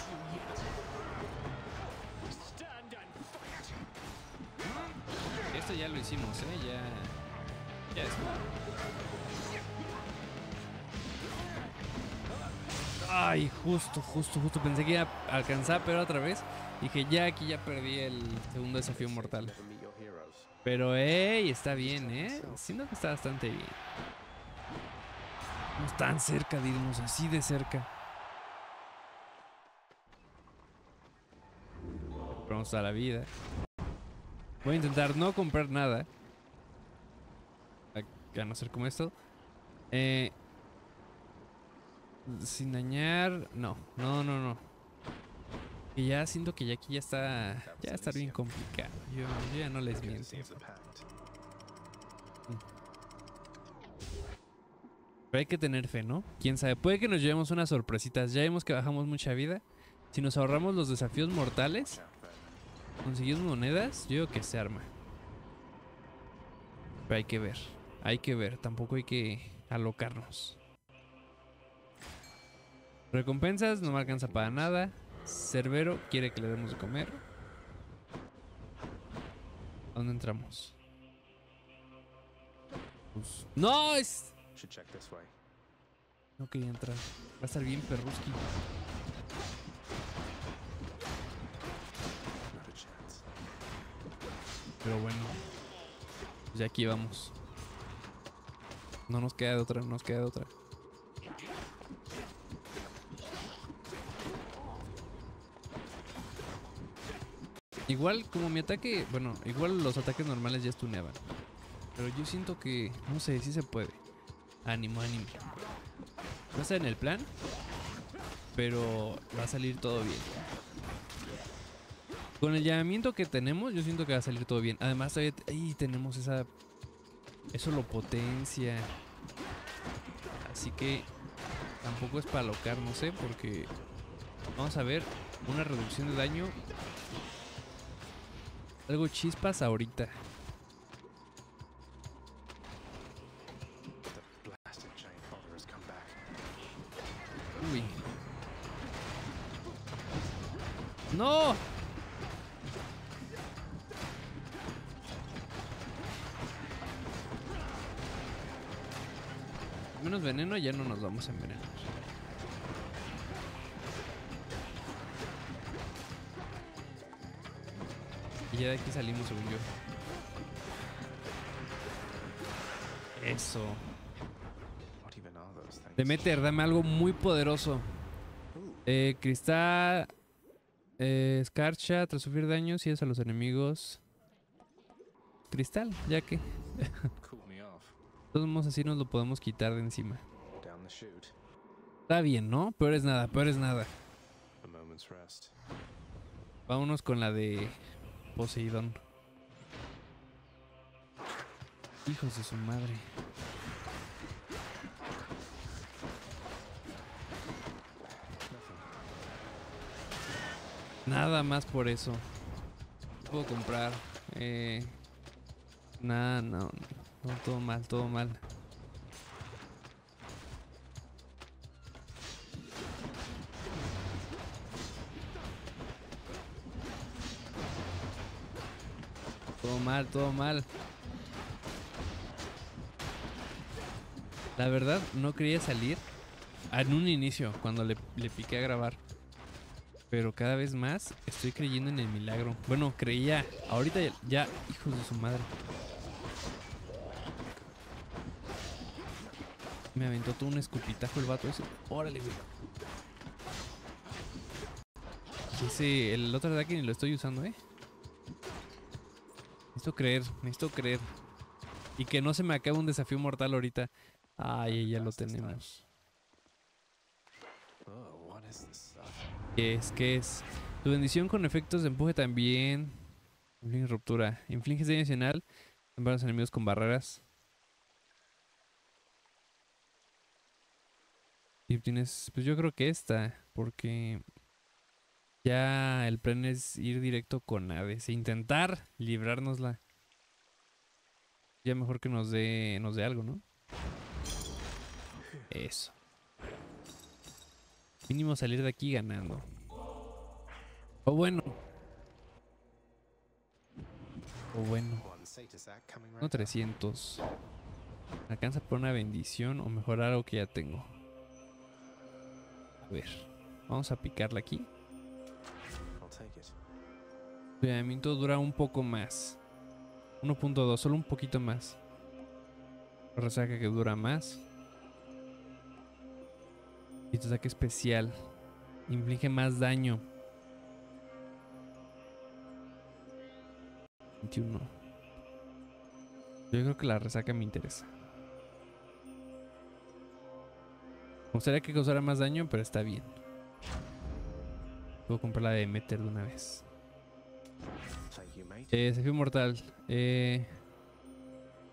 Ya lo hicimos, ¿eh? Ya. Ya. Ay, justo, justo, justo. Pensé que iba a alcanzar, pero otra vez. Dije, ya aquí ya perdí el segundo desafío mortal. Pero, hey, está bien, ¿eh? Siento que está bastante bien. No tan cerca de irnos así de cerca. Vamos a la vida. Voy a intentar no comprar nada. A, no ser como esto. Eh, sin dañar. No, no, no, no. Y ya siento que ya aquí ya está. Ya está bien complicado. Yo, yo ya no les miento. pact. Pero hay que tener fe, ¿no? Quién sabe, puede que nos llevemos unas sorpresitas. Ya vimos que bajamos mucha vida. Si nos ahorramos los desafíos mortales, Conseguimos monedas, yo digo que se arma. Pero hay que ver, hay que ver, tampoco hay que alocarnos. Recompensas no me alcanza para nada. Cerbero quiere que le demos de comer. ¿A dónde entramos? Pues- ¡No! Es... No quería entrar. Va a estar bien perruski. Not a chance. Pero bueno. Pues ya aquí vamos. No nos queda de otra, no nos queda de otra. Igual como mi ataque, bueno, igual los ataques normales ya estuneaban. Pero yo siento que, no sé, sí se puede. Ánimo, ánimo. No está en el plan, pero va a salir todo bien. Con el llamamiento que tenemos, yo siento que va a salir todo bien. Además, todavía ahí tenemos esa. Eso lo potencia. Así que tampoco es para alocar, no sé, porque vamos a ver una reducción de daño. Algo chispas ahorita. Uy. ¡No! Vamos a envenenar. Y ya de aquí salimos, según yo. Eso. Demeter, dame algo muy poderoso. Eh, cristal. Eh, escarcha, tras sufrir daño, si es a los enemigos. Cristal, ya que. Todos así nos lo podemos quitar de encima. Está bien, ¿no? Peor es nada, peor es nada. Vámonos con la de Poseidón. Hijos de su madre. Nada más por eso. ¿Qué Puedo comprar. Eh, nada, no, no. Todo mal, todo mal. Mal, todo mal. La verdad, no quería salir en un inicio, cuando le, le piqué a grabar. Pero cada vez más estoy creyendo en el milagro. Bueno, creía. Ahorita ya, ya, hijos de su madre. Me aventó todo un escupitajo el vato ese. Órale, güey. Ese, el otro ataque ni lo estoy usando, eh. Necesito creer, necesito creer. Y que no se me acabe un desafío mortal ahorita. Ay, ya lo tenemos. Oh? ¿Qué es? ¿Qué es? Tu bendición con efectos de empuje también. Inflige ruptura. Inflige daño adicional. En varios enemigos con barreras. Y obtienes. Pues yo creo que esta. Porque. Ya el plan es ir directo con Hades. E intentar librárnosla. Ya mejor que nos dé. Nos dé algo, ¿no? Eso. Mínimo salir de aquí ganando. O bueno. O bueno. No right up. 300. ¿Me alcanza por una bendición o mejorar algo que ya tengo? A ver. Vamos a picarla aquí. Tu entrenamiento dura un poco más. 1.2, solo un poquito más. Resaca que dura más. Y tu ataque especial. Inflige más daño. 21. Yo creo que la resaca me interesa. Me gustaría que causara más daño, pero está bien. Puedo comprar la de meter de una vez. Eh, desafío mortal. Eh,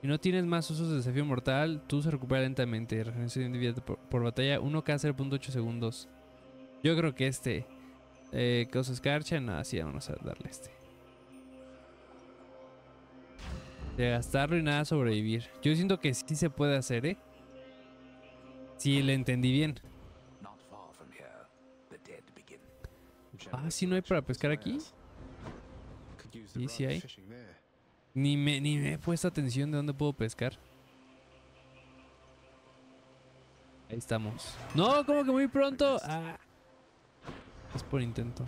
si no tienes más usos de desafío mortal, tú se recupera lentamente. Regeneración de vida por, por batalla 1 cada 0.8 segundos. Yo creo que este. Eh, causa escarcha. No, sí, vamos a darle este. De gastarlo y nada sobrevivir. Yo siento que sí se puede hacer, ¿eh? Si le entendí bien. Ah, ¿sí no hay para pescar aquí? Sí rod hay. Ni me, ni me he puesto atención de dónde puedo pescar. Ahí estamos. No, como que muy pronto. Ah. Es por intento.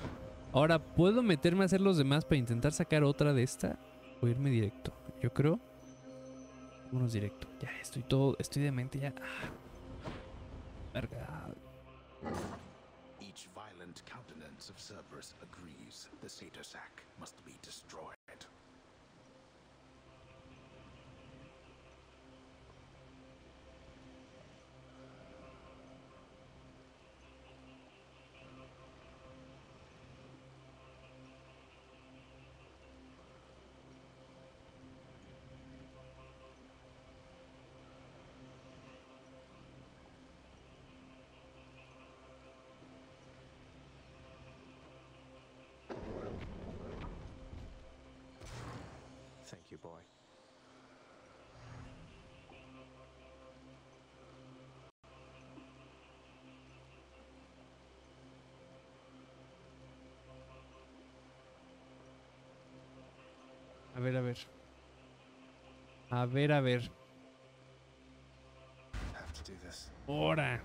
Ahora, ¿puedo meterme a hacer los demás para intentar sacar otra de esta? O irme directo. Yo creo. Unos directo. Ya, estoy todo. Estoy de mente ya. Ah. Verga. Each violent countenance of Cerberus agrees the Satyr sac must be destroyed. Boy. A ver, a ver. A ver, a ver. Ahora.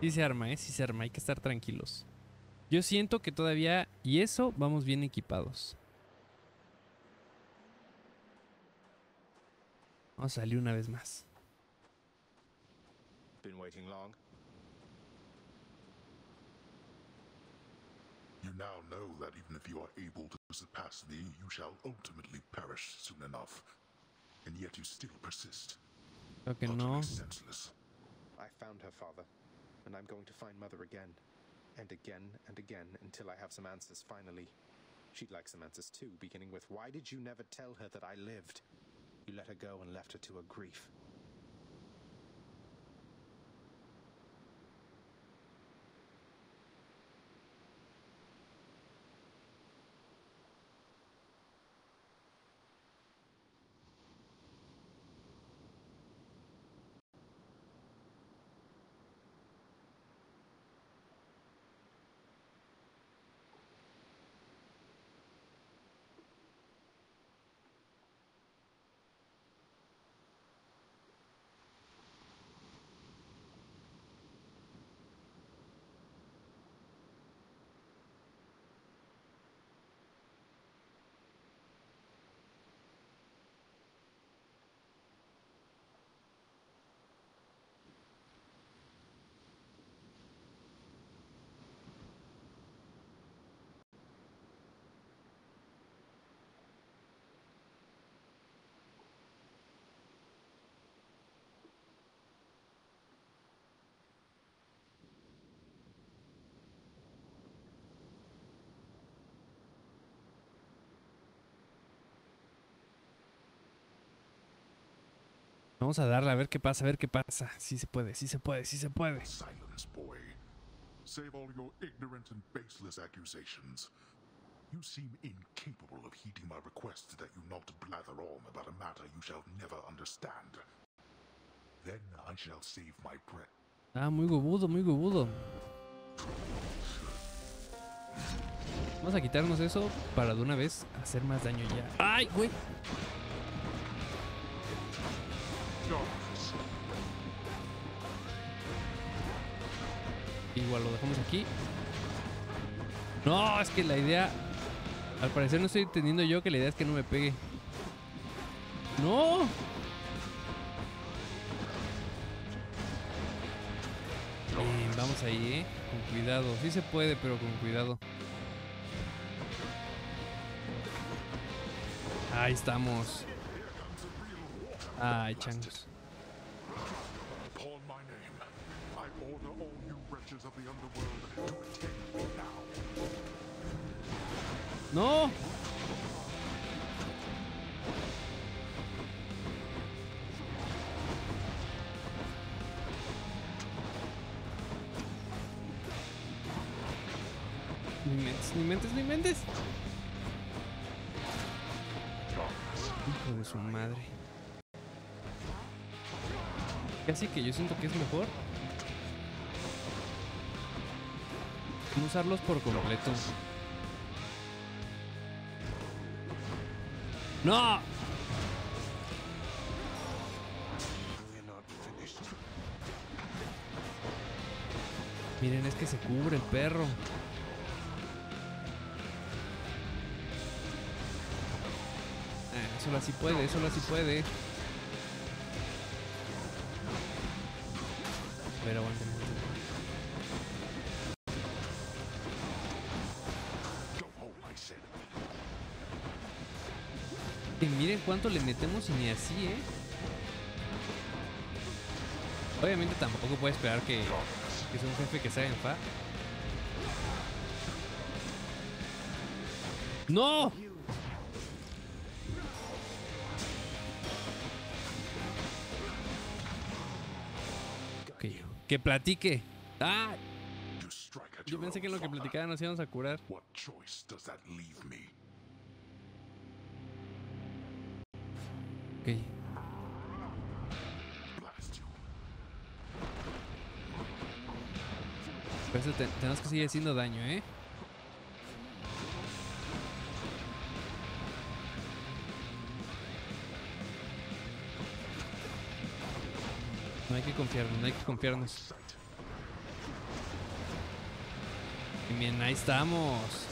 Sí se arma, ¿eh? Sí se arma. Hay que estar tranquilos. Yo siento que todavía... Y eso, vamos bien equipados. Vamos a salir una vez más. Been waiting long. You now know that even if you are able to surpass me, you shall ultimately perish soon enough. And yet you still persist. Creo que utterly no. senseless. I found her father, and I'm going to find Mother again. And again and again until I have some answers finally. She'd like some answers too, beginning with why did you never tell her that I lived? You let her go and left her to her grief. Vamos a darle a ver qué pasa, a ver qué pasa. Sí se puede, sí se puede, sí se puede. Silence, boy. Save all your ignorant and baseless accusations. You seem incapable of heeding my request that you not blather on about a matter you shall never understand. Then I shall save my breath. Ah, muy gobudo, muy gobudo. Vamos a quitarnos eso para de una vez hacer más daño ya. ¡Ay, güey! Igual lo dejamos aquí. No, es que la idea... Al parecer no estoy entendiendo yo que la idea es que no me pegue. ¡No! Vamos ahí, ¿eh? Con cuidado. Sí se puede, pero con cuidado. Ahí estamos. Ay, changos. Upon my name, I order all you wretches of the underworld to attend me now. ¡No! Ni mentes, ni mentes, ni mentes. Hijo de su madre. Casi que yo siento que es mejor usarlos por completo. ¡No! Miren, es que se cubre el perro. Ah, solo así puede, solo así puede. Cuánto le metemos y ni así, ¿eh? Obviamente tampoco puede esperar que, que sea un jefe que sea en fa. ¡No! Ok, que platique. ¡Ah! Yo pensé que lo que platicaban nos íbamos a curar. Tenemos que seguir haciendo daño, ¿eh? No hay que confiarnos, no hay que confiarnos. Y bien, ahí estamos.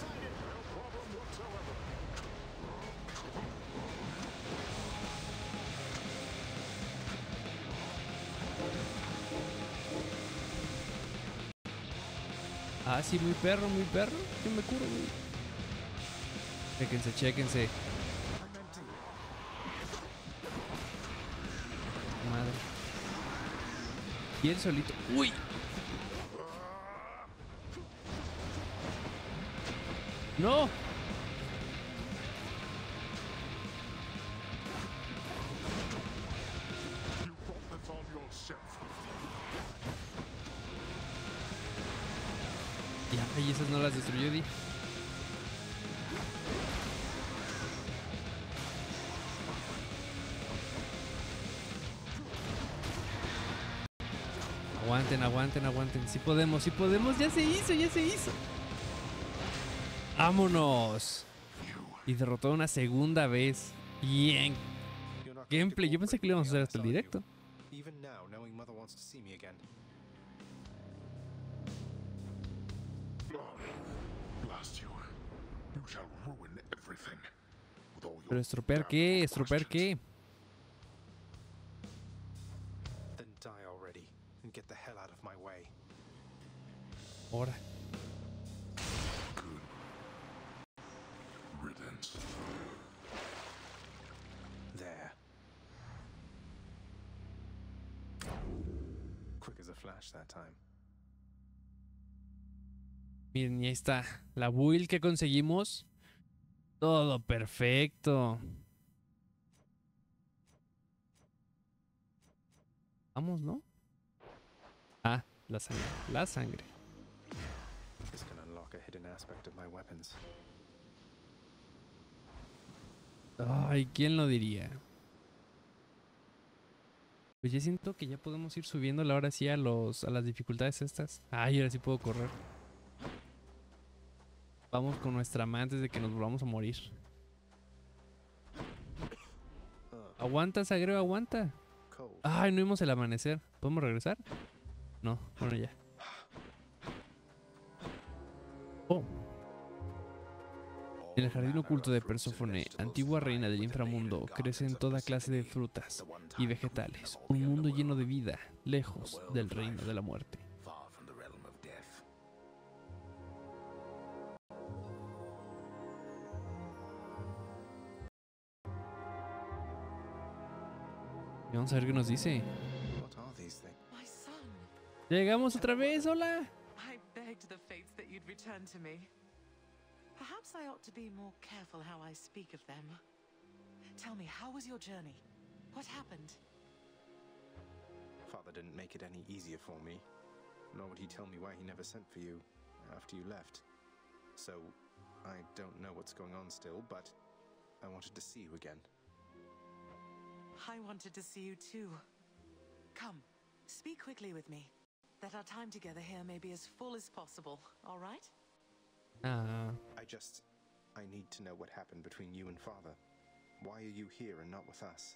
Muy perro, muy perro. Yo me curo, güey. Chéquense, chéquense. Madre. Y él solito. ¡Uy! ¡No! Aguanten, aguanten, aguanten. Si podemos, si podemos. Ya se hizo, ya se hizo. ¡Vámonos! Y derrotó una segunda vez. Bien. Gameplay. Yo pensé que lo íbamos a hacer hasta el directo. Even now, Mother wants to see me again. Pero estropear damned qué, estropear questions. qué. Then die already and get the hell out of my way. Ahora. Good riddance. There. Quick as a flash that time. Miren, y ahí está. La build que conseguimos. Todo perfecto. Vamos, ¿no? Ah, la sangre. La sangre. Ay, ¿quién lo diría? Pues ya siento que ya podemos ir subiéndole ahora sí a los a las dificultades estas. Ay, ahora sí puedo correr. Vamos con nuestra amante antes de que nos volvamos a morir. Aguanta, Sagreo, aguanta. Ay, no vimos el amanecer. ¿Podemos regresar? No, bueno ya. Oh. En el jardín oculto de Persófone, antigua reina del inframundo, crecen toda clase de frutas y vegetales. Un mundo lleno de vida, lejos del reino de la muerte. Vamos a ver qué nos dice. What are these things? Llegamos otra vez, hola. I begged the fates that you'd return to me. Perhaps I ought to be more careful how I speak of them. Tell me, how was your journey? What happened? Father didn't make it any easier for me, nor would he tell me why he never sent for you after you left. So, I don't know what's going on still, but I wanted to see you again. I wanted to see you too. Come, speak quickly with me, that our time together here may be as full as possible, all right? Ah, I just. I need to know what happened between you and Father. Why are you here and not with us?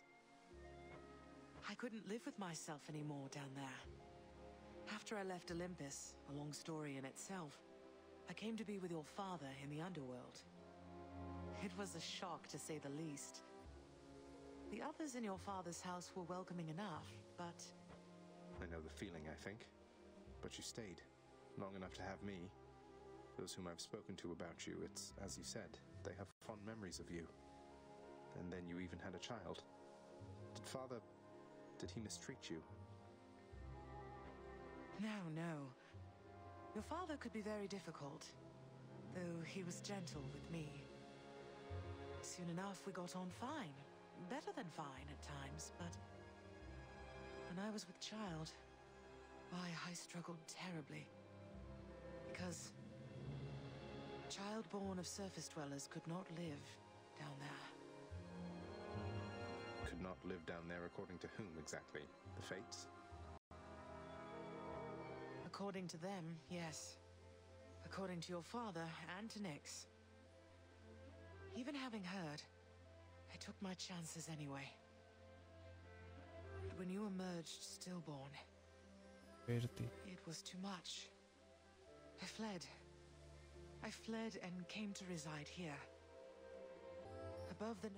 I couldn't live with myself anymore down there. After I left Olympus, a long story in itself, I came to be with your father in the underworld. It was a shock to say the least. The others in your father's house were welcoming enough, but I know the feeling, I think. But you stayed long enough to have me. Those whom I've spoken to about you, it's as you said, they have fond memories of you. And then you even had a child. Did Father. Did he mistreat you? no, no. Your father could be very difficult, though he was gentle with me. Soon enough, we got on fine. Better than fine at times, but when I was with child, why, I struggled terribly. Because child born of surface dwellers could not live down there. Could not live down there according to whom exactly? The fates? According to them, yes. According to your father and to Nyx. Even having heard, I took my chances anyway. But when you emerged stillborn, verte. it was too much. I fled. I fled and came to reside here. Above the.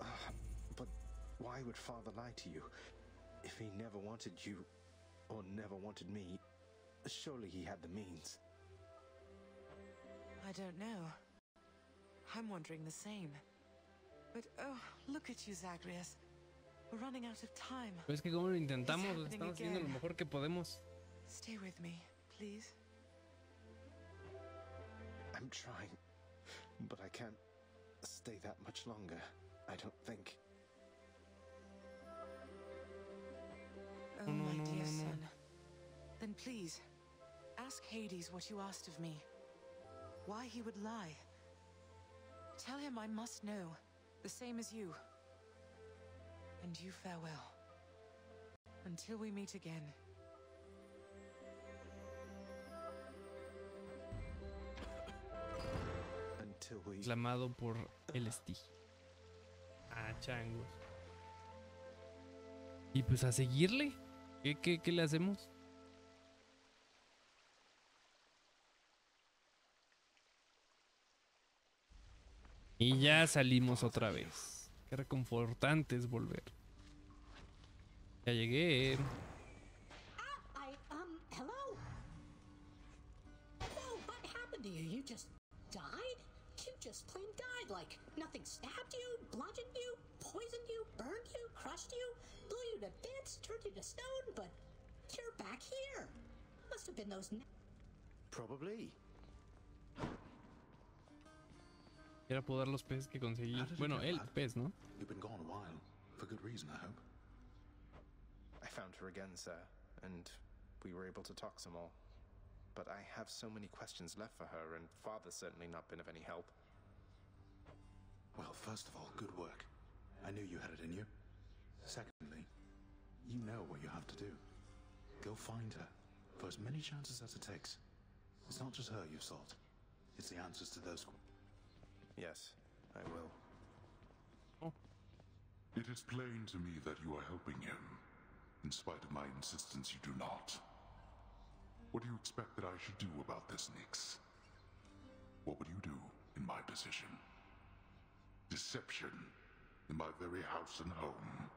Ah, but why would Father lie to you? If he never wanted you, or never wanted me, surely he had the means. I don't know. I'm wondering the same. But oh, look at you, Zagreus. We're running out of time. Pero es que como lo intentamos, happening estamos haciendo lo again. mejor que podemos. Stay with me, please. I'm trying, but I can't stay that much longer. I don't think. Oh, my dear no, no. son. Then please, ask Hades what you asked of me. Why he would lie. Tell him I must know, the same as you. And you farewell. Until we meet again. Until we. Reclamado por el. Ah, changos. Y pues a seguirle. ¿Qué, qué, qué le hacemos? Y ya salimos otra vez. Qué reconfortante es volver. Ya llegué. I, um, hello? Hello, what happened to you? You just died? You just plain died, like nothing stabbed you, bludgeoned you, poisoned you, burned you, crushed you, blew you to bits, turned you to stone, but you're back here. Must have been those. Probably. Era podar los peces que conseguí. How did it Bueno, el lad? pez, ¿no? You've been gone a while. For good reason, I hope. I found her again, sir, and we were able to talk some more. But I have so many questions left for her, and Father's certainly not been of any help. Well, first of all, good work. I knew you had it in you. Secondly, you know what you have to do. Go find her, for as many chances as it takes. It's not just her you've sought. It's the answers to those. Yes, I will. Oh. It is plain to me that you are helping him. In spite of my insistence, you do not. What do you expect that I should do about this, Nix? What would you do in my position? Deception in my very house and home.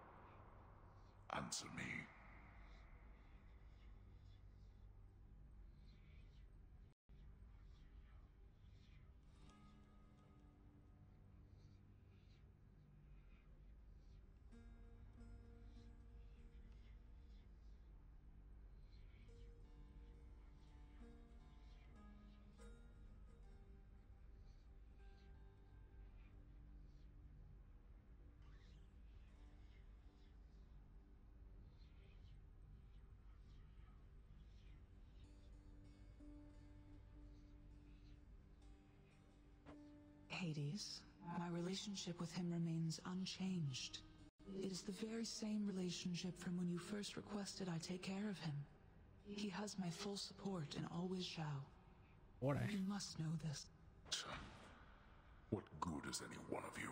Answer me. Hades, my relationship with him remains unchanged. It is the very same relationship from when you first requested I take care of him. He has my full support and always shall. Ahora. You must know this. What good is any one of you?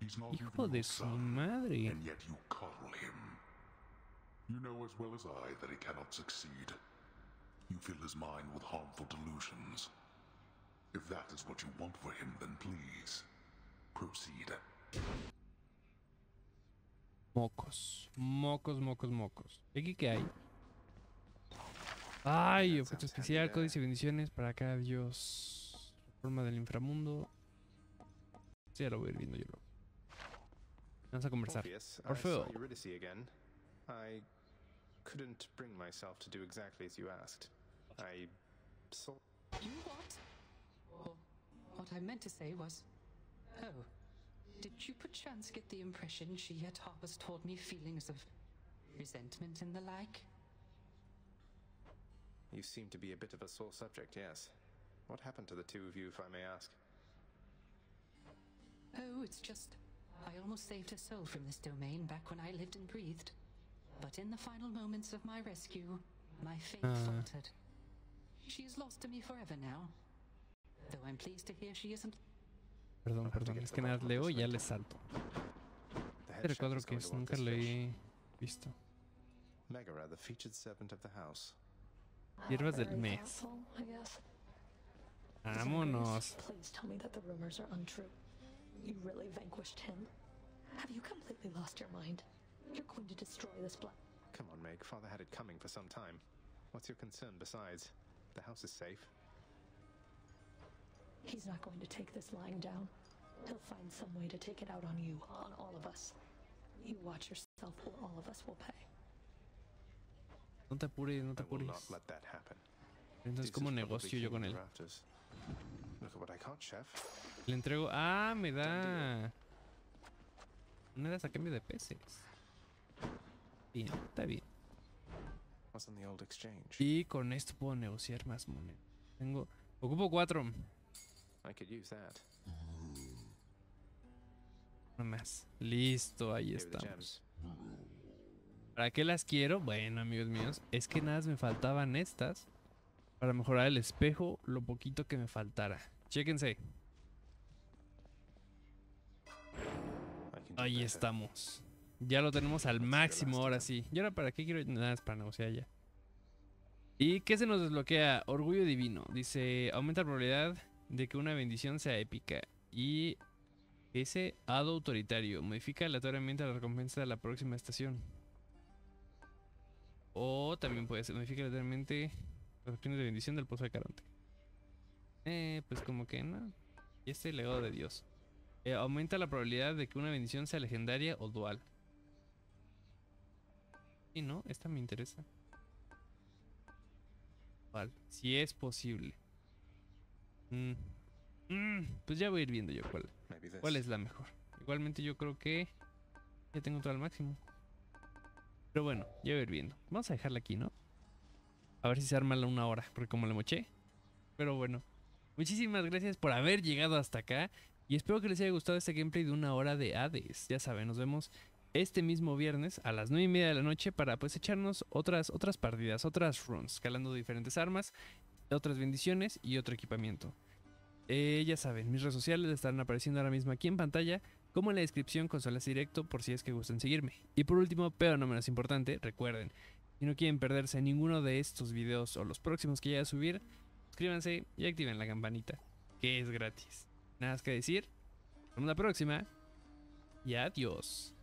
He's not Hijo even de your su son, madre. and yet you coddle him. You know as well as I that he cannot succeed. You fill his mind with harmful delusions. If that is what you want for him, then please, proceed. Mocos. Mocos, mocos, mocos. ¿Y aquí qué hay? Ay, objeto especial, códice y bendiciones para cada dios. Forma del inframundo. Sí, ya lo voy a ir viendo yo luego. Vamos a conversar. Orfeo. saw Eurydice again. I couldn't bring myself to do exactly as you asked. I saw. You what? Or what I meant to say was, oh, did you perchance get the impression she had harbors toward me feelings of resentment and the like? You seem to be a bit of a sore subject, yes. What happened to the two of you, if I may ask? Oh, it's just, I almost saved her soul from this domain back when I lived and breathed. But in the final moments of my rescue, my faith Uh. faltered. She is lost to me forever now. Perdón, perdón. Es que nada más leo y ya les salto. The Este recuadro is que es, nunca lo he visto. Megara, the featured servant of the house. Hierbas del Very mes. powerful, I guess. Vámonos. Please tell me that the rumors are untrue. You really vanquished him? Have you completely lost your mind? You're going to destroy this blood. Come on, Meg. Father had it coming for some time. What's your concern besides? The house is safe. He's not going to take this lying down. He'll find some way to take it out on you, on all of us. You watch yourself, or all of us will pay. No te apures, no te apures. not let that happen. Entonces, Zeus ¿cómo is probably negocio yo con él? Le entrego. Ah, me da. Monedas a cambio de peces. Bien, está bien. Y con esto puedo negociar más monedas. Tengo. Ocupo cuatro. I could use that. Una más. Listo, ahí estamos. ¿Para qué las quiero? Bueno, amigos míos, es que nada más me faltaban estas para mejorar el espejo lo poquito que me faltara. Chéquense. Ahí estamos. Ya lo tenemos al máximo ahora sí. ¿Y ahora para qué quiero nada más para negociar ya? ¿Y qué se nos desbloquea? Orgullo divino. Dice, aumenta la probabilidad de que una bendición sea épica. Y ese hado autoritario modifica aleatoriamente la recompensa de la próxima estación. O también puede ser, modifica aleatoriamente las opciones de bendición del pozo de Caronte. Eh, pues como que no. Y este legado de Dios. Eh, aumenta la probabilidad de que una bendición sea legendaria o dual. Sí, ¿no? Esta me interesa. Dual. Si es posible. Mm. Mm, pues ya voy a ir viendo yo cuál, cuál es la mejor. Igualmente yo creo que ya tengo todo al máximo. Pero bueno, ya voy a ir viendo. Vamos a dejarla aquí, ¿no? A ver si se arma la una hora, porque como le moché. Pero bueno, muchísimas gracias por haber llegado hasta acá. Y espero que les haya gustado este gameplay de una hora de Hades. Ya saben, nos vemos este mismo viernes a las 9 y media de la noche para pues echarnos otras, otras partidas, otras runs, escalando diferentes armas, otras bendiciones y otro equipamiento. Eh, ya saben, mis redes sociales estarán apareciendo ahora mismo aquí en pantalla, como en la descripción consolas directo por si es que gustan seguirme. Y por último, pero no menos importante, recuerden, si no quieren perderse ninguno de estos videos o los próximos que vaya a subir, suscríbanse y activen la campanita, que es gratis. Nada más que decir, nos vemos la próxima y adiós.